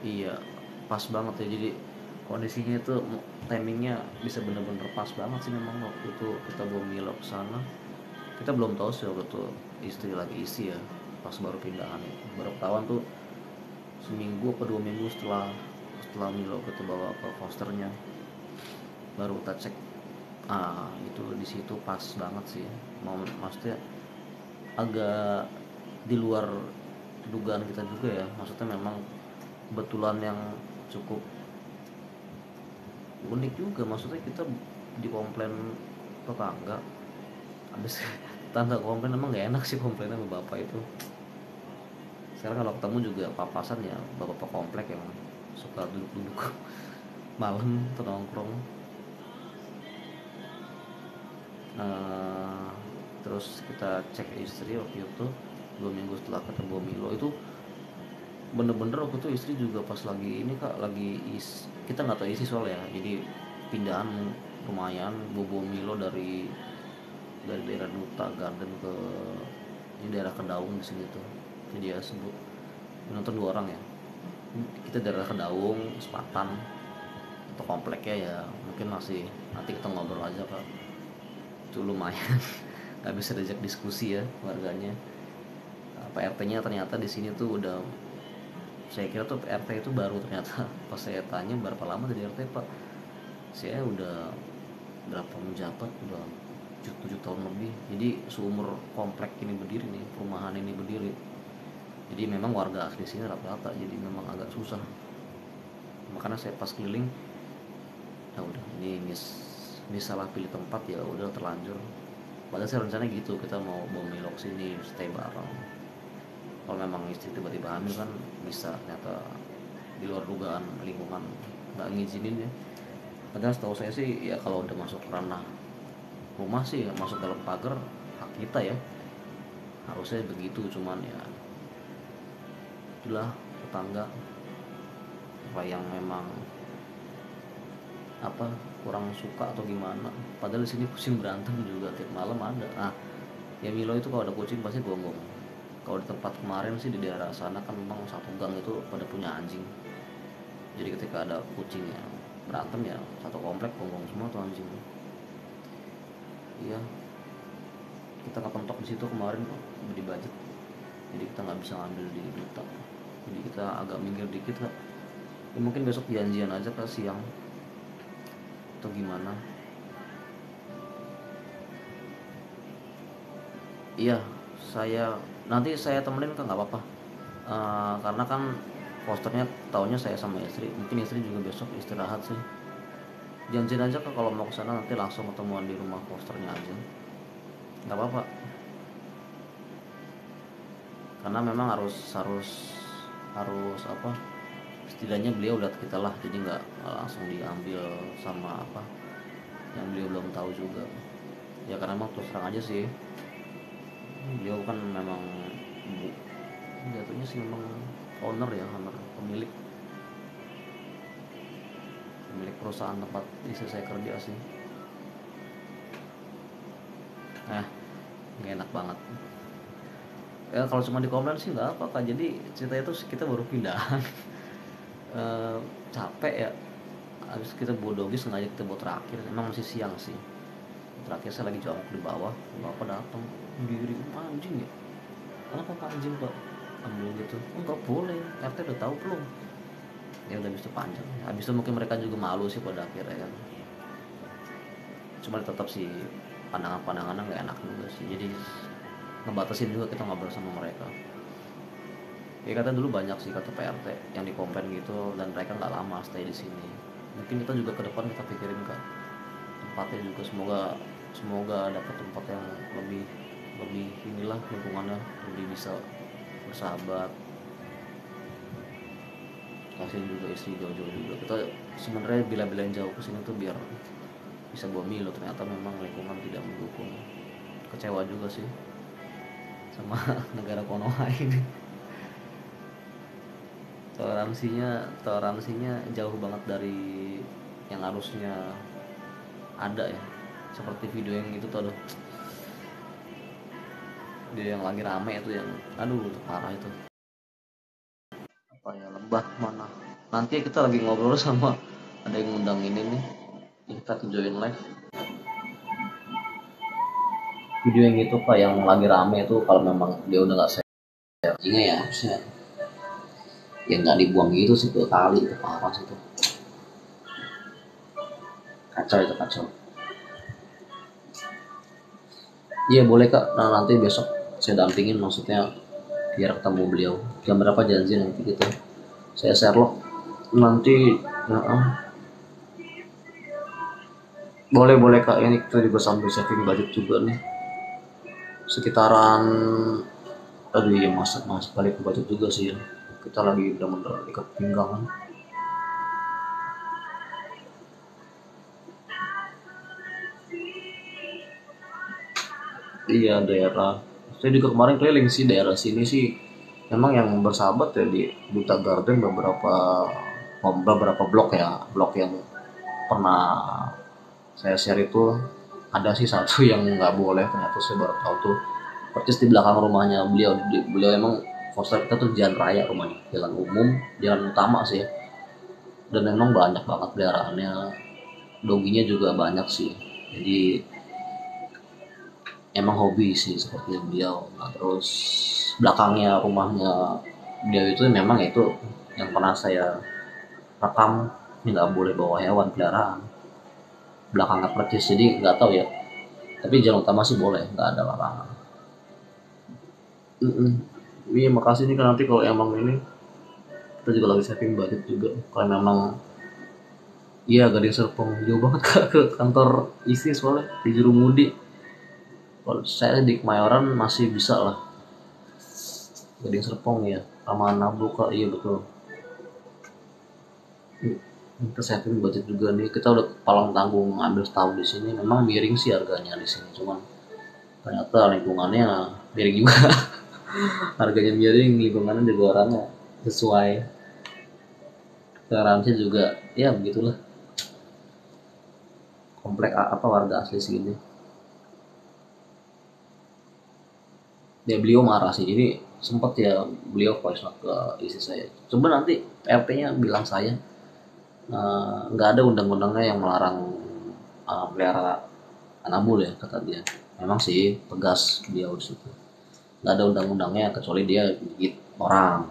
iya pas banget ya. Jadi kondisinya itu timingnya bisa bener-bener pas banget sih memang waktu itu kita bawa Milo ke sana. Kita belum tahu sih waktu itu istri lagi isi ya pas baru pindahan. Ya. baru ketahuan tuh seminggu atau dua minggu setelah setelah Milo kita bawa ke fosternya baru kita cek. Ah itu di situ pas banget sih. Mau maksudnya agak di luar dugaan kita juga ya. Maksudnya memang kebetulan yang cukup unik juga. Maksudnya kita di komplain tetangga. Habis tanda komplain emang gak enak sih komplainnya sama bapak itu. Sekarang kalau ketemu juga papasan ya bapak-bapak komplek yang suka duduk-duduk malam atau nongkrong. Uh, terus kita cek istri waktu itu dua minggu setelah ketemu Milo. Itu bener-bener waktu itu istri juga pas lagi ini kak lagi is kita nggak tahu isi soal ya. Jadi pindahan lumayan bobo Milo dari dari daerah Duta Garden ke ini daerah Kedaung di sini tuh jadi ya sebut. Nonton dua orang ya. Kita daerah Kedaung Sepatan. Atau kompleknya ya mungkin masih nanti kita ngobrol aja kak. Itu lumayan. Nggak bisa diajak diskusi ya warganya. Pak RT-nya ternyata di sini tuh udah saya kira tuh RT itu baru ternyata pas saya tanya berapa lama jadi RT Pak? Saya udah berapa menjabat udah tujuh, tahun lebih. Jadi seumur komplek ini berdiri nih perumahan ini berdiri. Jadi memang warga asli sini rata-rata jadi memang agak susah. Makanya saya pas keliling ya udah ini mis, mis salah pilih tempat ya udah terlanjur. Padahal saya rencana gitu kita mau mau milok sini stay bareng kalau memang istri tiba-tiba hamil kan bisa ternyata di luar dugaan lingkungan nggak ngizinin ya. Padahal setahu saya sih ya kalau udah masuk ranah rumah sih masuk dalam pagar hak kita ya. Harusnya begitu cuman ya itulah tetangga. Apa yang memang apa kurang suka atau gimana. Padahal di sini kucing berantem juga tiap malam ada. Ah ya Milo itu kalau ada kucing pasti gonggong kalau di tempat kemarin sih di daerah sana kan memang satu gang itu pada punya anjing. Jadi ketika ada kucing yang berantem ya satu komplek gonggong semua tuh anjing iya. Kita nggak pentok di situ kemarin di budget. Jadi kita nggak bisa ngambil di duta. Jadi kita agak minggir dikit lah ya, mungkin besok janjian aja ke siang. Atau gimana. Iya saya nanti saya temenin kan nggak apa-apa. Uh, karena kan posternya tahunya saya sama istri. Mungkin istri juga besok istirahat sih. Janjian aja kan kalau mau ke sana nanti langsung ketemuan di rumah posternya aja. Nggak apa-apa. Karena memang harus harus harus apa setidaknya beliau udah kita lah. Jadi nggak langsung diambil sama apa yang beliau belum tahu juga. Ya karena memang terus terang aja sih beliau kan memang jatuhnya sih memang owner ya owner pemilik. Pemilik perusahaan tempat istri saya kerja sih. Nah nggak enak banget. Ya kalau cuma di komen sih nggak apa kak. Jadi cerita itu kita baru pindahan e, capek ya. Habis kita bodogi sengaja kita buat terakhir. Emang masih siang sih. Terakhir saya lagi jongkok di bawah bapak datang diri anjing ya? Kenapa pak anjing pak? Ambil gitu. Enggak boleh? RT udah tahu belum? Ya udah itu panjang. Habis itu mungkin mereka juga malu sih pada akhirnya kan? Cuma tetap sih pandangan-pandangannya nggak enak juga sih. Jadi ngebatasin juga kita ngobrol sama mereka. Ya kata dulu banyak sih kata PRT yang di komplain gitu dan mereka nggak lama stay di sini. Mungkin kita juga ke depan kita pikirin kan tempatnya juga semoga semoga dapat tempat yang lebih lebih inilah lingkungannya lebih bisa bersahabat. Kasihin juga istri jauh-jauh juga. Kita sebenarnya bila-bila yang jauh ke sini tuh biar bisa bawa milo ternyata memang lingkungan tidak mendukung. Kecewa juga sih sama negara Konoha ini toleransinya toleransinya jauh banget dari yang harusnya ada ya. Seperti video yang itu tuh aduh dia yang lagi rame itu yang aduh itu parah itu. Apa ya lembah mana? Nanti kita lagi ngobrol sama ada yang ngundang ini nih. Kita join live. Video yang itu pak yang lagi rame itu kalau memang dia udah nggak share ini ya harusnya ya nggak dibuang gitu sih dua kali itu parah sih itu. Kacau itu kacau. Iya boleh kak. Nah nanti besok saya dampingin maksudnya biar ketemu beliau. Jam berapa janji nanti gitu. Saya share lo nanti nah, boleh boleh kak. Ini kita juga sambil setting budget juga nih. Sekitaran aduh ya masak mas balik ke budget juga sih ya. Kita lagi benar-benar ikat pinggang iya daerah saya juga kemarin keliling sih daerah sini sih. Memang yang bersahabat ya di Duta Garden beberapa beberapa blok ya blok yang pernah saya share itu. Ada sih satu yang nggak boleh ternyata saya baru tahu tuh. Persis di belakang rumahnya beliau. Di, beliau emang poster kita tuh jalan raya rumahnya. Jalan umum jalan utama sih ya. dan memang banyak banget peliharaannya doginya juga banyak sih. Jadi emang hobi sih seperti beliau nah, terus belakangnya rumahnya beliau itu memang itu yang pernah saya rekam. Ini nggak boleh bawa hewan peliharaan. Belakangnya percis jadi nggak tahu ya. Tapi jalan utama sih boleh nggak ada larangan. Mm-mm. Iya makasih nih kan nanti kalau emang ini kita juga lagi saving budget juga. Kalau memang iya Gading Serpong jauh banget ke kantor istri soalnya di Jurumudi kalau saya di Kemayoran masih bisa lah. Gading Serpong ya sama Nabuka iya betul. Kita saving budget juga nih. Kita udah palang tanggung ambil setahun di sini. Memang miring sih harganya di sini. Cuman ternyata lingkungannya miring juga. Harganya miring lingkungannya juga orangnya sesuai. Toleransi juga ya begitulah. Komplek apa warga asli sini ya beliau marah sih. Jadi sempat ya beliau voice note ke istri saya. Coba nanti RT-nya bilang saya eh, nggak ada undang-undangnya yang melarang eh, pelihara anabul ya kata dia. Memang sih tegas beliau di situ. Nggak ada undang-undangnya kecuali dia gigit orang.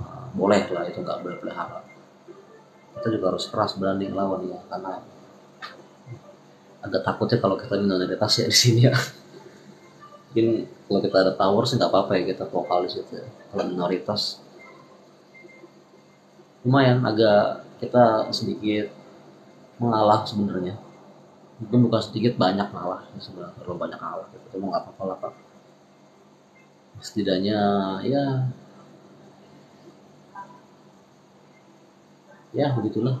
Eh, boleh lah itu nggak boleh pelihara kita juga harus keras berani melawan ya karena agak takutnya kalau kita minoritas ya di sini ya mungkin kalau kita ada power sih nggak apa-apa ya kita vokal di situ ya. kalau minoritas lumayan agak kita sedikit mengalah sebenarnya. Mungkin bukan sedikit banyak ngalah ya sebenarnya. Terlalu banyak ngalah gitu. tapi nggak apa-apa lah pak. Setidaknya ya. Ya begitulah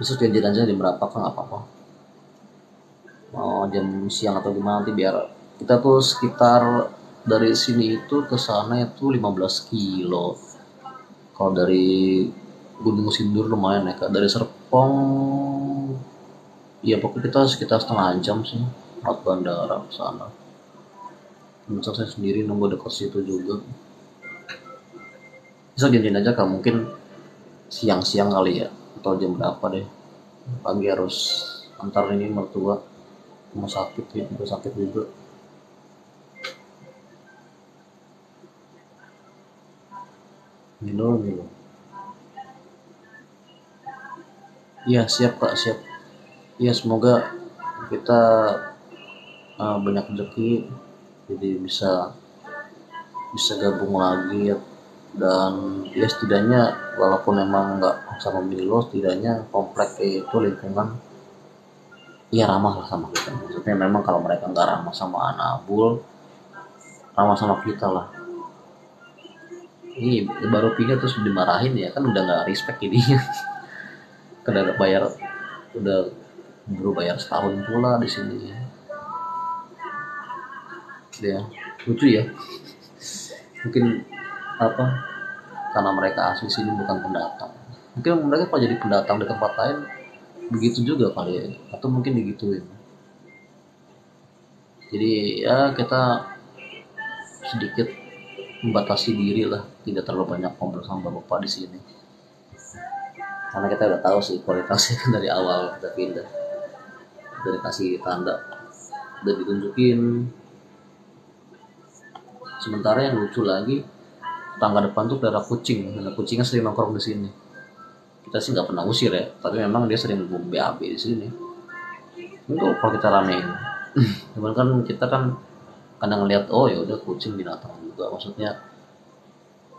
besok janjian aja jam berapa kan nggak apa-apa. Mau jam siang atau gimana nanti biar kita tuh sekitar dari sini itu ke sana itu 15 kilo. Kalau dari Gunung Sindur lumayan ya kak. Dari Serpong ya pokoknya kita sekitar setengah jam sih lewat bandara ke sana. Misal saya sendiri nunggu dekat situ juga. Bisa janjian aja kak. Mungkin siang-siang kali ya atau jam berapa deh. Pagi harus antar ini mertua rumah sakit ya rumah sakit juga. Milo Milo Iya siap kak siap. Iya semoga kita uh, banyak rezeki jadi bisa bisa gabung lagi ya dan ya setidaknya walaupun memang nggak sama Milo setidaknya komplek itu lingkungan ya ramah lah sama kita. Maksudnya memang kalau mereka nggak ramah sama Anabul ramah sama kita lah. Ini baru pindah terus dimarahin ya kan udah nggak respect kan udah bayar udah baru bayar setahun pula di sini. Ya lucu ya. Mungkin apa? Karena mereka asli sini bukan pendatang. Mungkin mereka kalau jadi pendatang di tempat lain begitu juga kali ya. Atau mungkin digituin. Jadi ya kita sedikit membatasi diri lah. Tidak terlalu banyak ngobrol sama bapak di sini. Karena kita udah tahu sih kualitasnya kan dari awal kita pindah. Udah dikasih tanda. Udah ditunjukin. Sementara yang lucu lagi tangga depan tuh pelihara kucing. Dan kucingnya sering nongkrong di sini. Kita sih nggak pernah usir ya. Tapi memang dia sering BAB di sini. Itu kalau kita ramein. Cuman kan kita kan kadang ngeliat oh ya udah kucing binatang juga. Maksudnya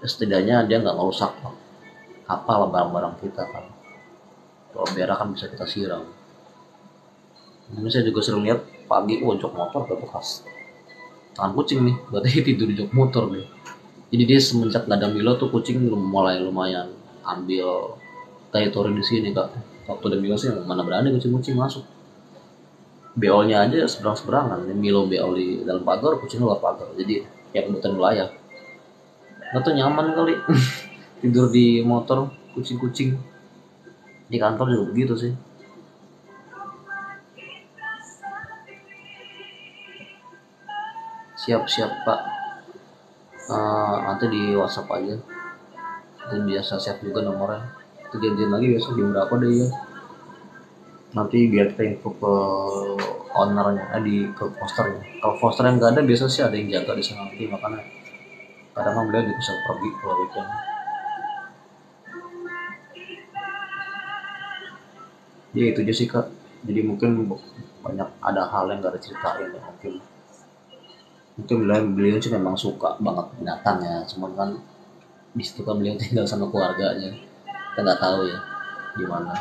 ya setidaknya dia nggak ngerusak apa lah barang-barang kita kan. Kalau berak kan bisa kita siram. Ini saya juga sering lihat pagi oh jok motor ke bekas. Tangan kucing nih. Berarti tidur di jok motor nih jadi dia semenjak ada Milo tuh kucing mulai lumayan ambil teritori di sini kak. Waktu ada Milo sih mana berani kucing-kucing masuk. Beolnya aja seberang-seberangan. Milo beol di dalam pagar kucing luar pagar. Jadi ya kebutuhan wilayah. Nggak tuh nyaman kali. Tidur di motor kucing-kucing. Di kantor juga begitu sih. Siap siap pak Eh, nanti di WhatsApp aja. Dan biasa save juga nomornya. Itu janjian lagi besok jam berapa deh ya nanti biar kita info ke ownernya eh, di ke posternya. Kalau posternya nggak ada biasa sih ada yang jaga di sana. Nanti makanya kadang kan beliau bisa pergi kalau weekend. Ya itu aja sih kak. Jadi mungkin banyak ada hal yang gak ada ceritain ya mungkin mungkin beliau beliau sih memang suka banget binatang ya. Cuman kan di situ kan beliau tinggal sama keluarganya. Kita nggak tahu ya gimana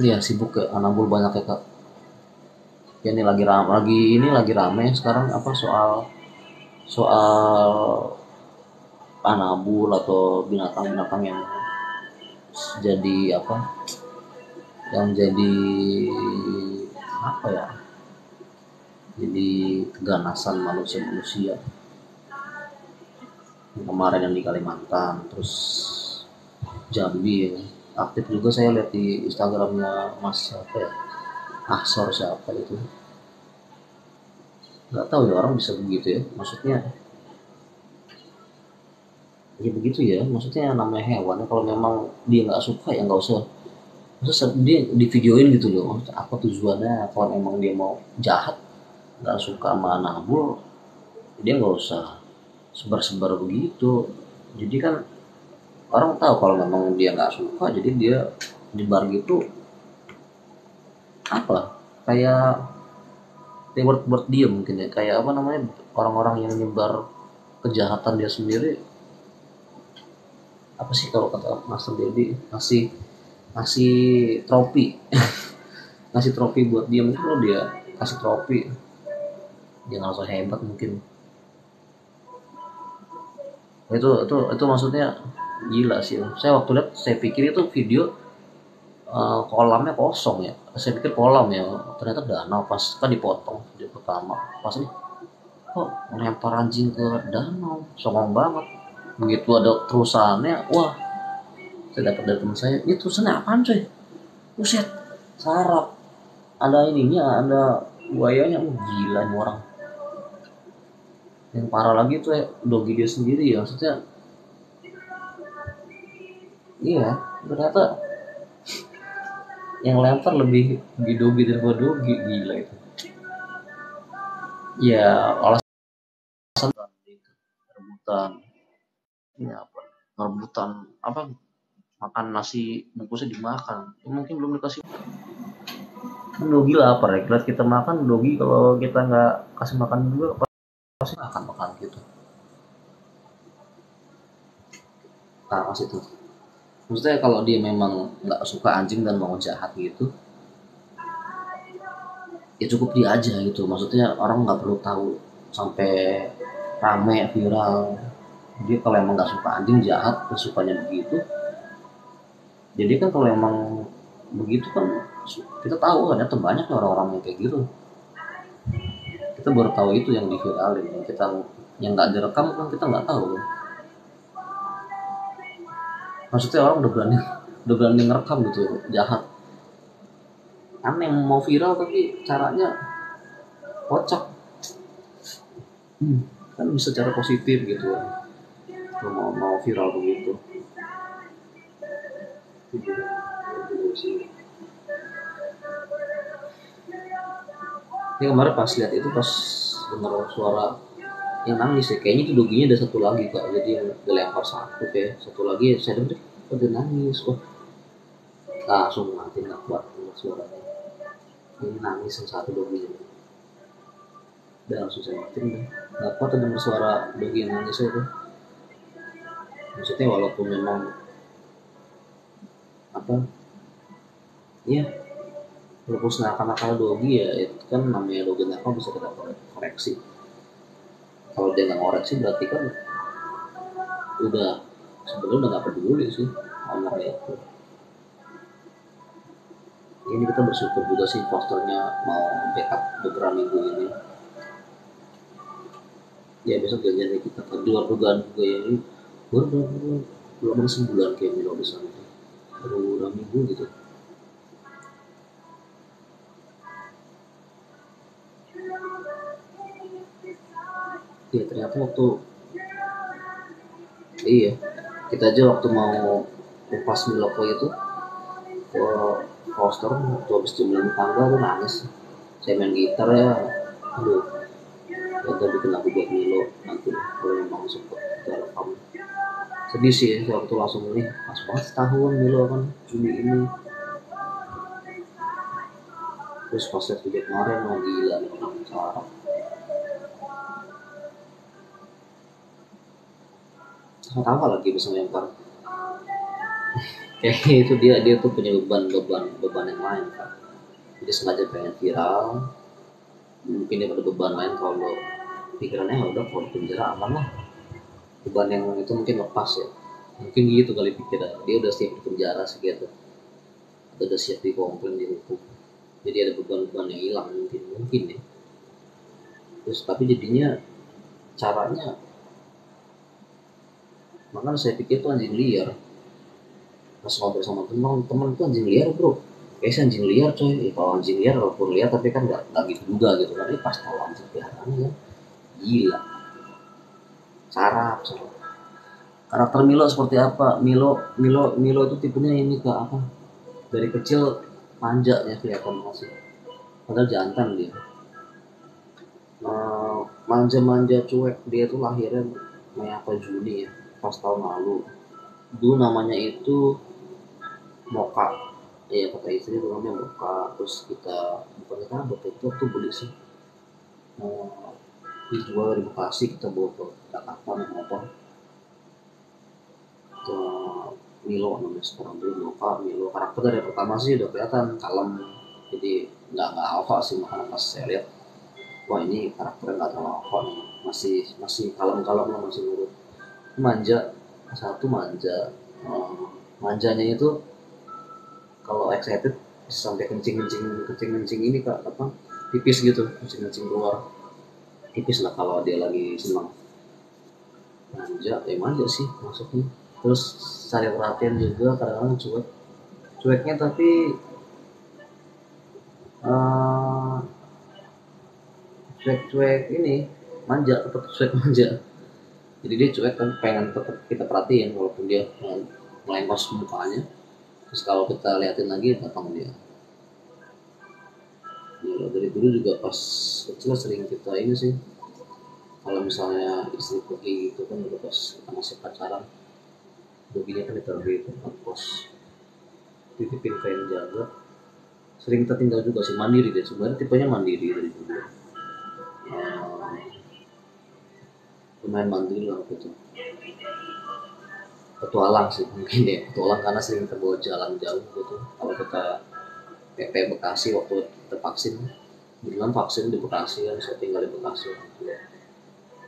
Iya sibuk ke anabul banyak ya kak. Ya, ini lagi ram lagi ini lagi rame sekarang apa soal soal anabul atau binatang-binatang yang jadi apa? Yang jadi apa ya? Jadi keganasan manusia-manusia. Kemarin yang di Kalimantan terus Jambi ya. Aktif juga saya lihat di Instagramnya Mas apa ya? Ahsor siapa itu? Nggak tahu ya orang bisa begitu ya. Maksudnya ya begitu ya. Maksudnya namanya hewan kalau memang dia nggak suka ya nggak usah. Terus dia di videoin gitu loh. Apa tujuannya? Kalau memang dia mau jahat nggak suka sama nabul dia nggak usah sebar-sebar begitu. Jadi kan orang tahu kalau memang dia nggak suka jadi dia nyebar gitu. Apa? Kayak word word dia mungkin ya. Kayak apa namanya? Orang-orang yang nyebar kejahatan dia sendiri apa sih kalau kata Master Dedi ngasih ngasih trofi ngasih trofi buat dia. Mungkin kalau dia kasih trofi dia nggak hebat mungkin. Itu itu itu maksudnya gila sih. Saya waktu lihat saya pikir itu video uh, kolamnya kosong ya. Saya pikir kolam ya. Ternyata danau pas kan dipotong video pertama. Pas ini kok lempar anjing ke danau? Songong banget begitu ada terusannya wah saya dapat dari teman saya ini terusannya apaan coy buset sarap ada ininya ada buayanya oh, gila nih orang yang parah lagi tuh ya dogi dia sendiri ya maksudnya iya ternyata yang lempar lebih lebih dogi daripada dogi gila itu ya alasan rebutan ini apa rebutan apa makan nasi bungkusnya dimakan. Ya, mungkin belum dikasih. Dogi lah apa ya kita makan dogi kalau kita nggak kasih makan juga pasti akan makan gitu. Nah masih itu. Maksudnya kalau dia memang nggak suka anjing dan mau jahat gitu ya cukup dia aja gitu. Maksudnya orang nggak perlu tahu sampai rame viral dia kalau emang nggak suka anjing jahat sukanya begitu jadi kan kalau emang begitu kan kita tahu ternyata banyak orang-orang yang kayak gitu. Kita baru tahu itu yang diviralin yang kita yang nggak direkam kan kita nggak tahu. Maksudnya orang udah berani udah berani ngerekam gitu jahat. Aneh mau viral tapi caranya kocak. Hmm, kan bisa cara positif gitu mau mau viral begitu. Ini kemarin pas lihat itu pas dengar suara yang nangis ya. Kayaknya itu doginya ada satu lagi kak. Jadi yang dilempar satu kayak satu lagi ya saya dengar oh dia nangis? Kok? Langsung mati nggak kuat dengar suaranya ini nangis yang satu doginya udah langsung saya mati nggak kuat dengar suara dogi yang nangis itu maksudnya walaupun memang apa iya lupus nakal-nakal dogi ya itu kan namanya dogi nakal bisa kita koreksi. Kalau dia nggak ngoreksi berarti kan udah sebelum udah nggak peduli sih owner itu. Ini kita bersyukur juga sih posternya mau backup beberapa minggu ini. Ya besok janjian kita kan di luar dugaan juga ya baru belum belum sebulan Milo di sana. Baru dua minggu gitu. Ya ternyata waktu iya kita aja waktu mau lepas Miloko itu ke poster waktu habis jumlah tangga tuh nangis. Saya main gitar ya. Aduh udah bikin lagu buat Milo nanti kalau memang sempat kita rekam sedih sih ya waktu langsung ini pas banget setahun Milo kan Juli ini. Terus pas lihat video kemarin wah gila nih orang cara tahu lagi bisa lempar kayaknya itu dia dia tuh punya beban beban beban yang lain kan jadi sengaja pengen viral. Mungkin dia ada beban lain kalau pikirannya ya udah kalau penjara aman lah beban yang itu mungkin lepas ya. Mungkin gitu kali pikiran. Dia udah siap di penjara segitu. Atau udah siap di komplain dihukum. Jadi ada beban-beban yang hilang mungkin mungkin ya. Terus tapi jadinya caranya makanya saya pikir tuh anjing liar. Pas ngobrol sama teman teman tuh anjing liar bro. Kayak sih anjing liar coy. Ya, kalau anjing liar walaupun liar tapi kan nggak gitu juga gitu. Tapi pas tahu anjing peliharaan kan gila coy karakter Milo seperti apa? Milo Milo Milo itu tipenya ini ke apa? Dari kecil manja ya kelihatan masih. Padahal jantan dia. Nah, manja-manja cuek dia tuh lahirnya Mei apa Juni ya pas tahun lalu. Dulu namanya itu Moka. Ya kata istri itu namanya Moka. Terus kita bukan kita waktu itu waktu beli sih. Mau dijual dari Bekasi kita bawa ke Naik motor ke Milo namanya sekarang dulu Moka Milo. Karakter dari pertama sih udah kelihatan kalem. Jadi nggak nggak alpha sih makanya pas saya lihat. Wah ini karakternya nggak terlalu alpha nih. Masih masih kalem-kalem lah masih nurut. Manja. Satu manja. Hmm, manjanya itu kalau excited bisa sampai kencing-kencing kencing-kencing ini kak apa? Tipis gitu kencing-kencing keluar. Tipis lah kalau dia lagi senang ya manja sih maksudnya. Terus cari perhatian juga kadang-kadang cuek. Cueknya tapi eh, cuek-cuek ini manja tetap cuek manja. Jadi dia cuek kan pengen tetap kita perhatiin walaupun dia melengkos mukanya. Terus kalau kita liatin lagi datang dia. Ya, dari dulu juga pas kecil sering kita ini sih kalau misalnya istri pergi gitu kan udah pas kita masih pacaran mobilnya kan ditaruh di tempat kos. Titipin ke yang jaga. Sering kita tinggal juga sih mandiri deh. Sebenarnya tipenya mandiri dari dulu. Eh, lumayan mandiri lah waktu itu. Petualang sih mungkin ya. Petualang karena sering terbawa jalan jauh gitu kalau kita PP Bekasi waktu kita vaksin bilang vaksin di Bekasi kan saya tinggal di Bekasi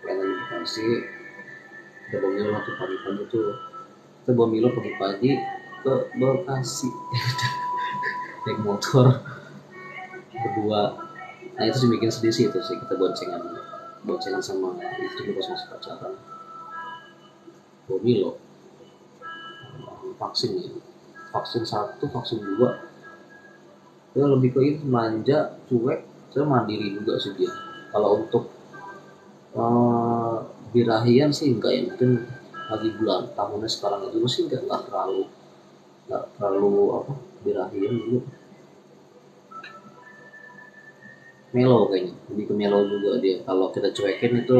pengen di Bekasi. Kita bawa Milo waktu pagi-pagi tuh. Kita bawa Milo pagi-pagi ke Bekasi. Naik motor. Berdua. Nah itu sih bikin sedih sih itu sih kita boncengan. Boncengan sama istri pas masih pacaran. Bawa Milo vaksin ya. Vaksin satu vaksin dua. Dia lebih ke itu manja cuek. Saya mandiri juga sih dia. Kalau untuk eh, birahian sih enggak ya mungkin lagi bulan tahunnya sekarang itu sih enggak enggak terlalu enggak terlalu apa birahian dulu. Melo kayaknya lebih ke melo juga dia. Kalau kita cuekin itu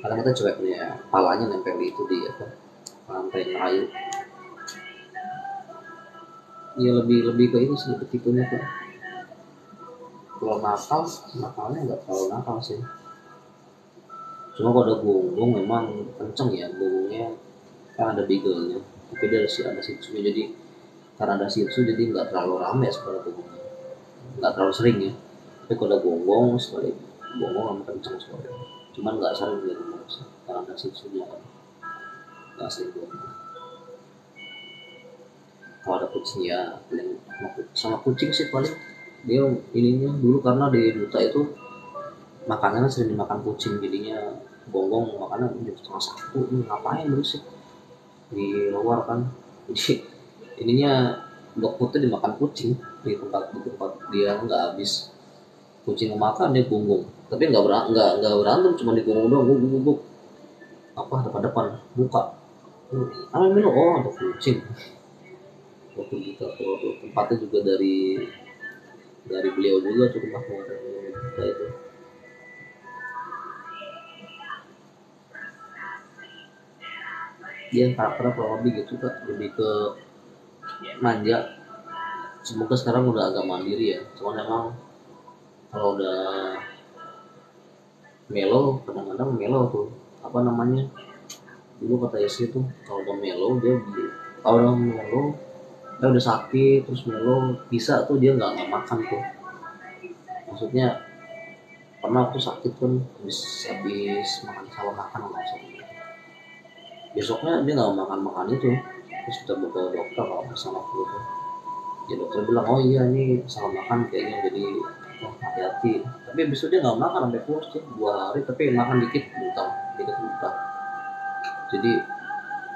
kadang kita cuek ya palanya nempel di itu di apa lantai kayu ya lebih lebih ke itu sih lebih tipenya tuh kalau nakal nakalnya nggak terlalu nakal sih cuma kalau ada gonggong memang kenceng ya gonggongnya kan ada beagle-nya. Tapi dia sih ada sitsunya jadi karena ada sitsu jadi nggak terlalu rame sebenarnya gonggongnya nggak terlalu sering ya. Tapi kalau ada gonggong sekali gonggong memang kenceng sekali. Cuman nggak sering dia gonggong karena ada sitsunya kan nggak sering gonggong kalau ada kucing ya paling sama kucing sih paling. Dia ininya dulu karena di duta itu makanannya sering dimakan kucing jadinya gonggong makanan jam setengah satu. Ini ngapain berisik di luar kan. Jadi ininya dog foodnya dimakan kucing. Di tempat di tempat dia nggak habis kucing makan dia gonggong tapi nggak ber nggak nggak berantem cuma digulung doang. Guguk guguk apa depan depan buka apa minum? Oh ada kucing. Waktu kita tempatnya juga dari dari beliau juga tuh rumah itu dia karakternya kurang lebih gitu kak lebih ke manja. Semoga sekarang udah agak mandiri ya. Cuman emang kalau udah melo kadang-kadang melo tuh. Apa namanya? Dulu kata Yesi tuh kalau udah melo dia di- kalau udah melo dia udah sakit terus melo bisa tuh dia nggak nggak makan tuh. Maksudnya pernah aku sakit kan habis habis makan salah makan nggak usah besoknya dia nggak makan makan itu terus kita ke dokter kalau nggak salah waktu itu ya dokter bilang oh iya ini salah makan kayaknya jadi oh, hati-hati tapi besok dia nggak makan sampai puas tuh dua hari tapi makan dikit muntah dikit muntah jadi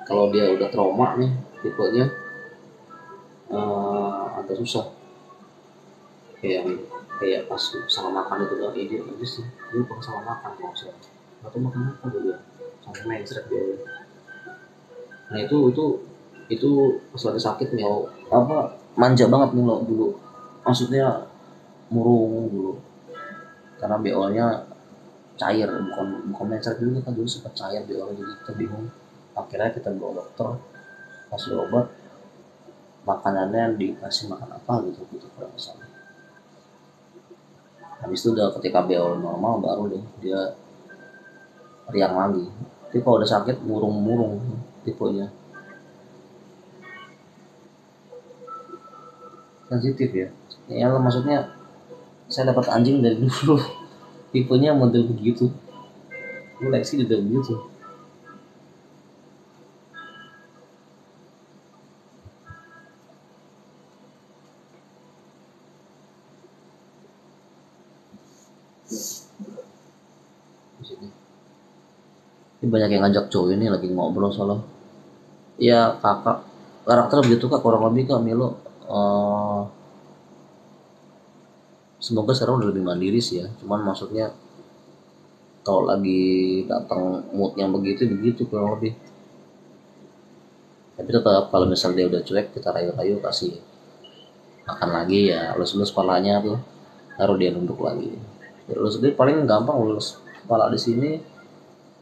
kalau dia udah trauma nih tipenya eh agak susah kayak kayak pas salah makan itu kan ide aja sih dulu pas salah makan kalau saya atau makan apa dulu ya sampai mencret dia nah itu itu itu pas lagi sakit nih apa manja banget nih lo dulu. Maksudnya murung dulu. Karena BO nya cair bukan bukan mencret dulu kan. Dulu sempat cair BO nya jadi kita bingung. Akhirnya kita bawa dokter kasih obat makanannya dikasih makan apa gitu gitu nggak salah. Habis itu udah ketika BO normal baru deh dia riang lagi. Tapi kalau udah sakit murung-murung tipenya sensitif ya? Ya maksudnya saya dapat anjing dari dulu. Tipenya model begitu. Ini Lexi juga begitu. Ini banyak yang ngajak cowok ini lagi ngobrol soal ya kakak. Karakter begitu kak kurang lebih kak Milo. Eh, semoga sekarang udah lebih mandiri sih ya. Cuman maksudnya kalau lagi datang moodnya begitu begitu kurang lebih. Tapi tetap kalau misalnya dia udah cuek kita rayu-rayu kasih makan lagi ya lulus-lulus kepalanya tuh baru dia nunduk lagi. Ya, lulus paling gampang lulus kepala di sini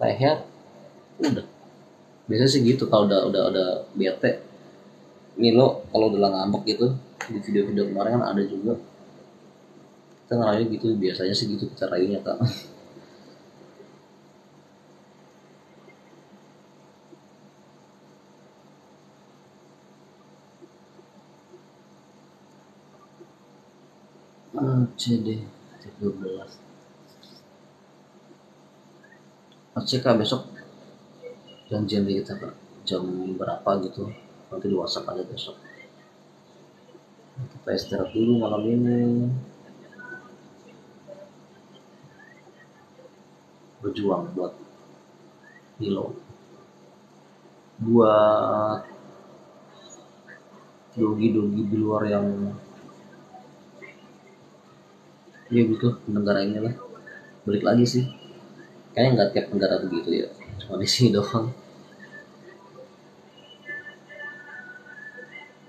leher udah biasanya sih gitu kalau udah udah udah bete. Milo kalau udah ngambek gitu di video-video kemarin kan ada juga. Kita ngerayu gitu biasanya sih gitu kita rayunya kak. CD 13 Oke besok janjian di kita jam berapa gitu? Nanti di WhatsApp aja besok. Kita istirahat dulu malam ini. Berjuang buat Milo. Buat dogi-dogi di luar yang ya gitu negara ini lah balik lagi sih. Kayaknya nggak tiap negara begitu ya. Cuma di sini doang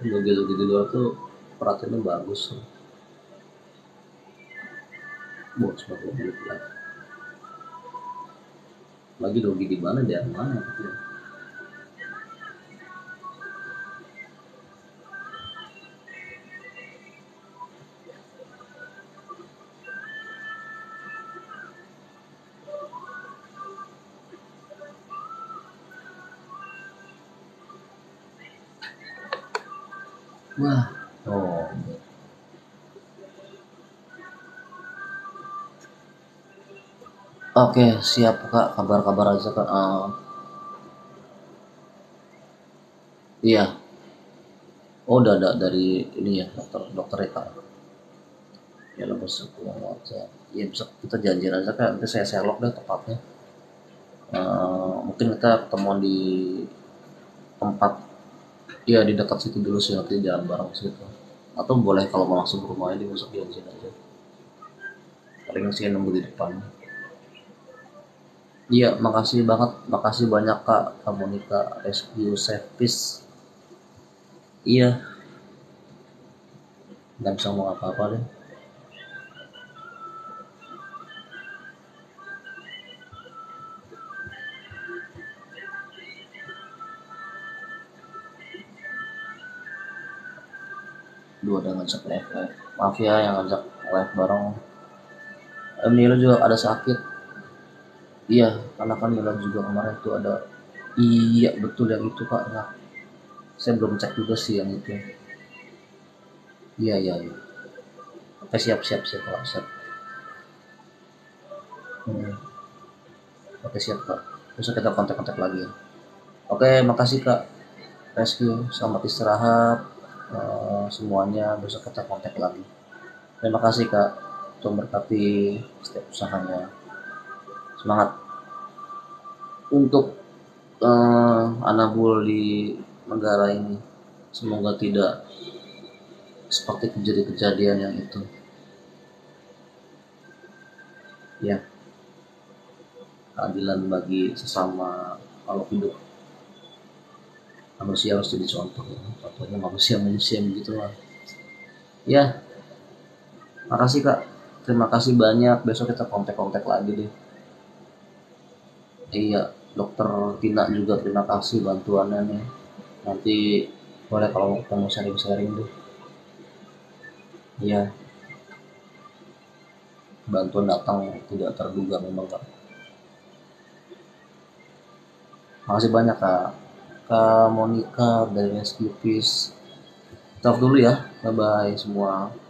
dogi-dogi di luar tuh perhatiannya bagus buat sebagai balik lagi dogi di mana di mana gitu ya. Wah, oh. Oke, siap kak. Kabar-kabar aja kak. Eh, iya. Oh, udah ada dari ini ya dokter dokter ya kak. Ya lo besok pulang aja. Ya besok kita janjian aja kak. Nanti saya selok deh tepatnya. Eh, mungkin kita ketemuan di tempat Iya di dekat situ dulu sih nanti jalan bareng situ. Atau boleh kalau mau ke rumahnya di besok janjian aja. paling sih nunggu di depan. Iya makasih banget. Makasih banyak kak. Kak Monica Rescue Service. Iya. Nggak bisa ngomong apa-apa deh dua udah ngajak live maaf ya yang ngajak live bareng. Eh, Mila juga ada sakit. Iya karena kan Mila juga kemarin tuh ada iya betul yang itu kak nah, saya belum cek juga sih yang itu. Iya iya iya. Oke siap siap siap kak siap. Hmm. oke siap kak besok kita kontak-kontak lagi. Ya oke makasih kak. Rescue selamat istirahat Eh, semuanya besok kita kontak lagi. Terima kasih kak Tuhan berkati setiap usahanya. Semangat. Untuk eh, anabul di negara ini semoga tidak seperti kejadian-kejadian yang itu. Ya. Keadilan bagi sesama makhluk hidup manusia harus jadi contoh ya. contohnya manusia manusia begitu lah. Ya makasih kak. Terima kasih banyak. Besok kita kontak-kontak lagi deh. Iya dokter Tina juga terima kasih bantuannya nih. Nanti boleh kalau mau ketemu sharing-sharing deh. Iya. Bantuan datang tidak terduga memang kak. Makasih banyak Kak Monica dari Rescue Peace. Stop dulu ya. Bye bye semua.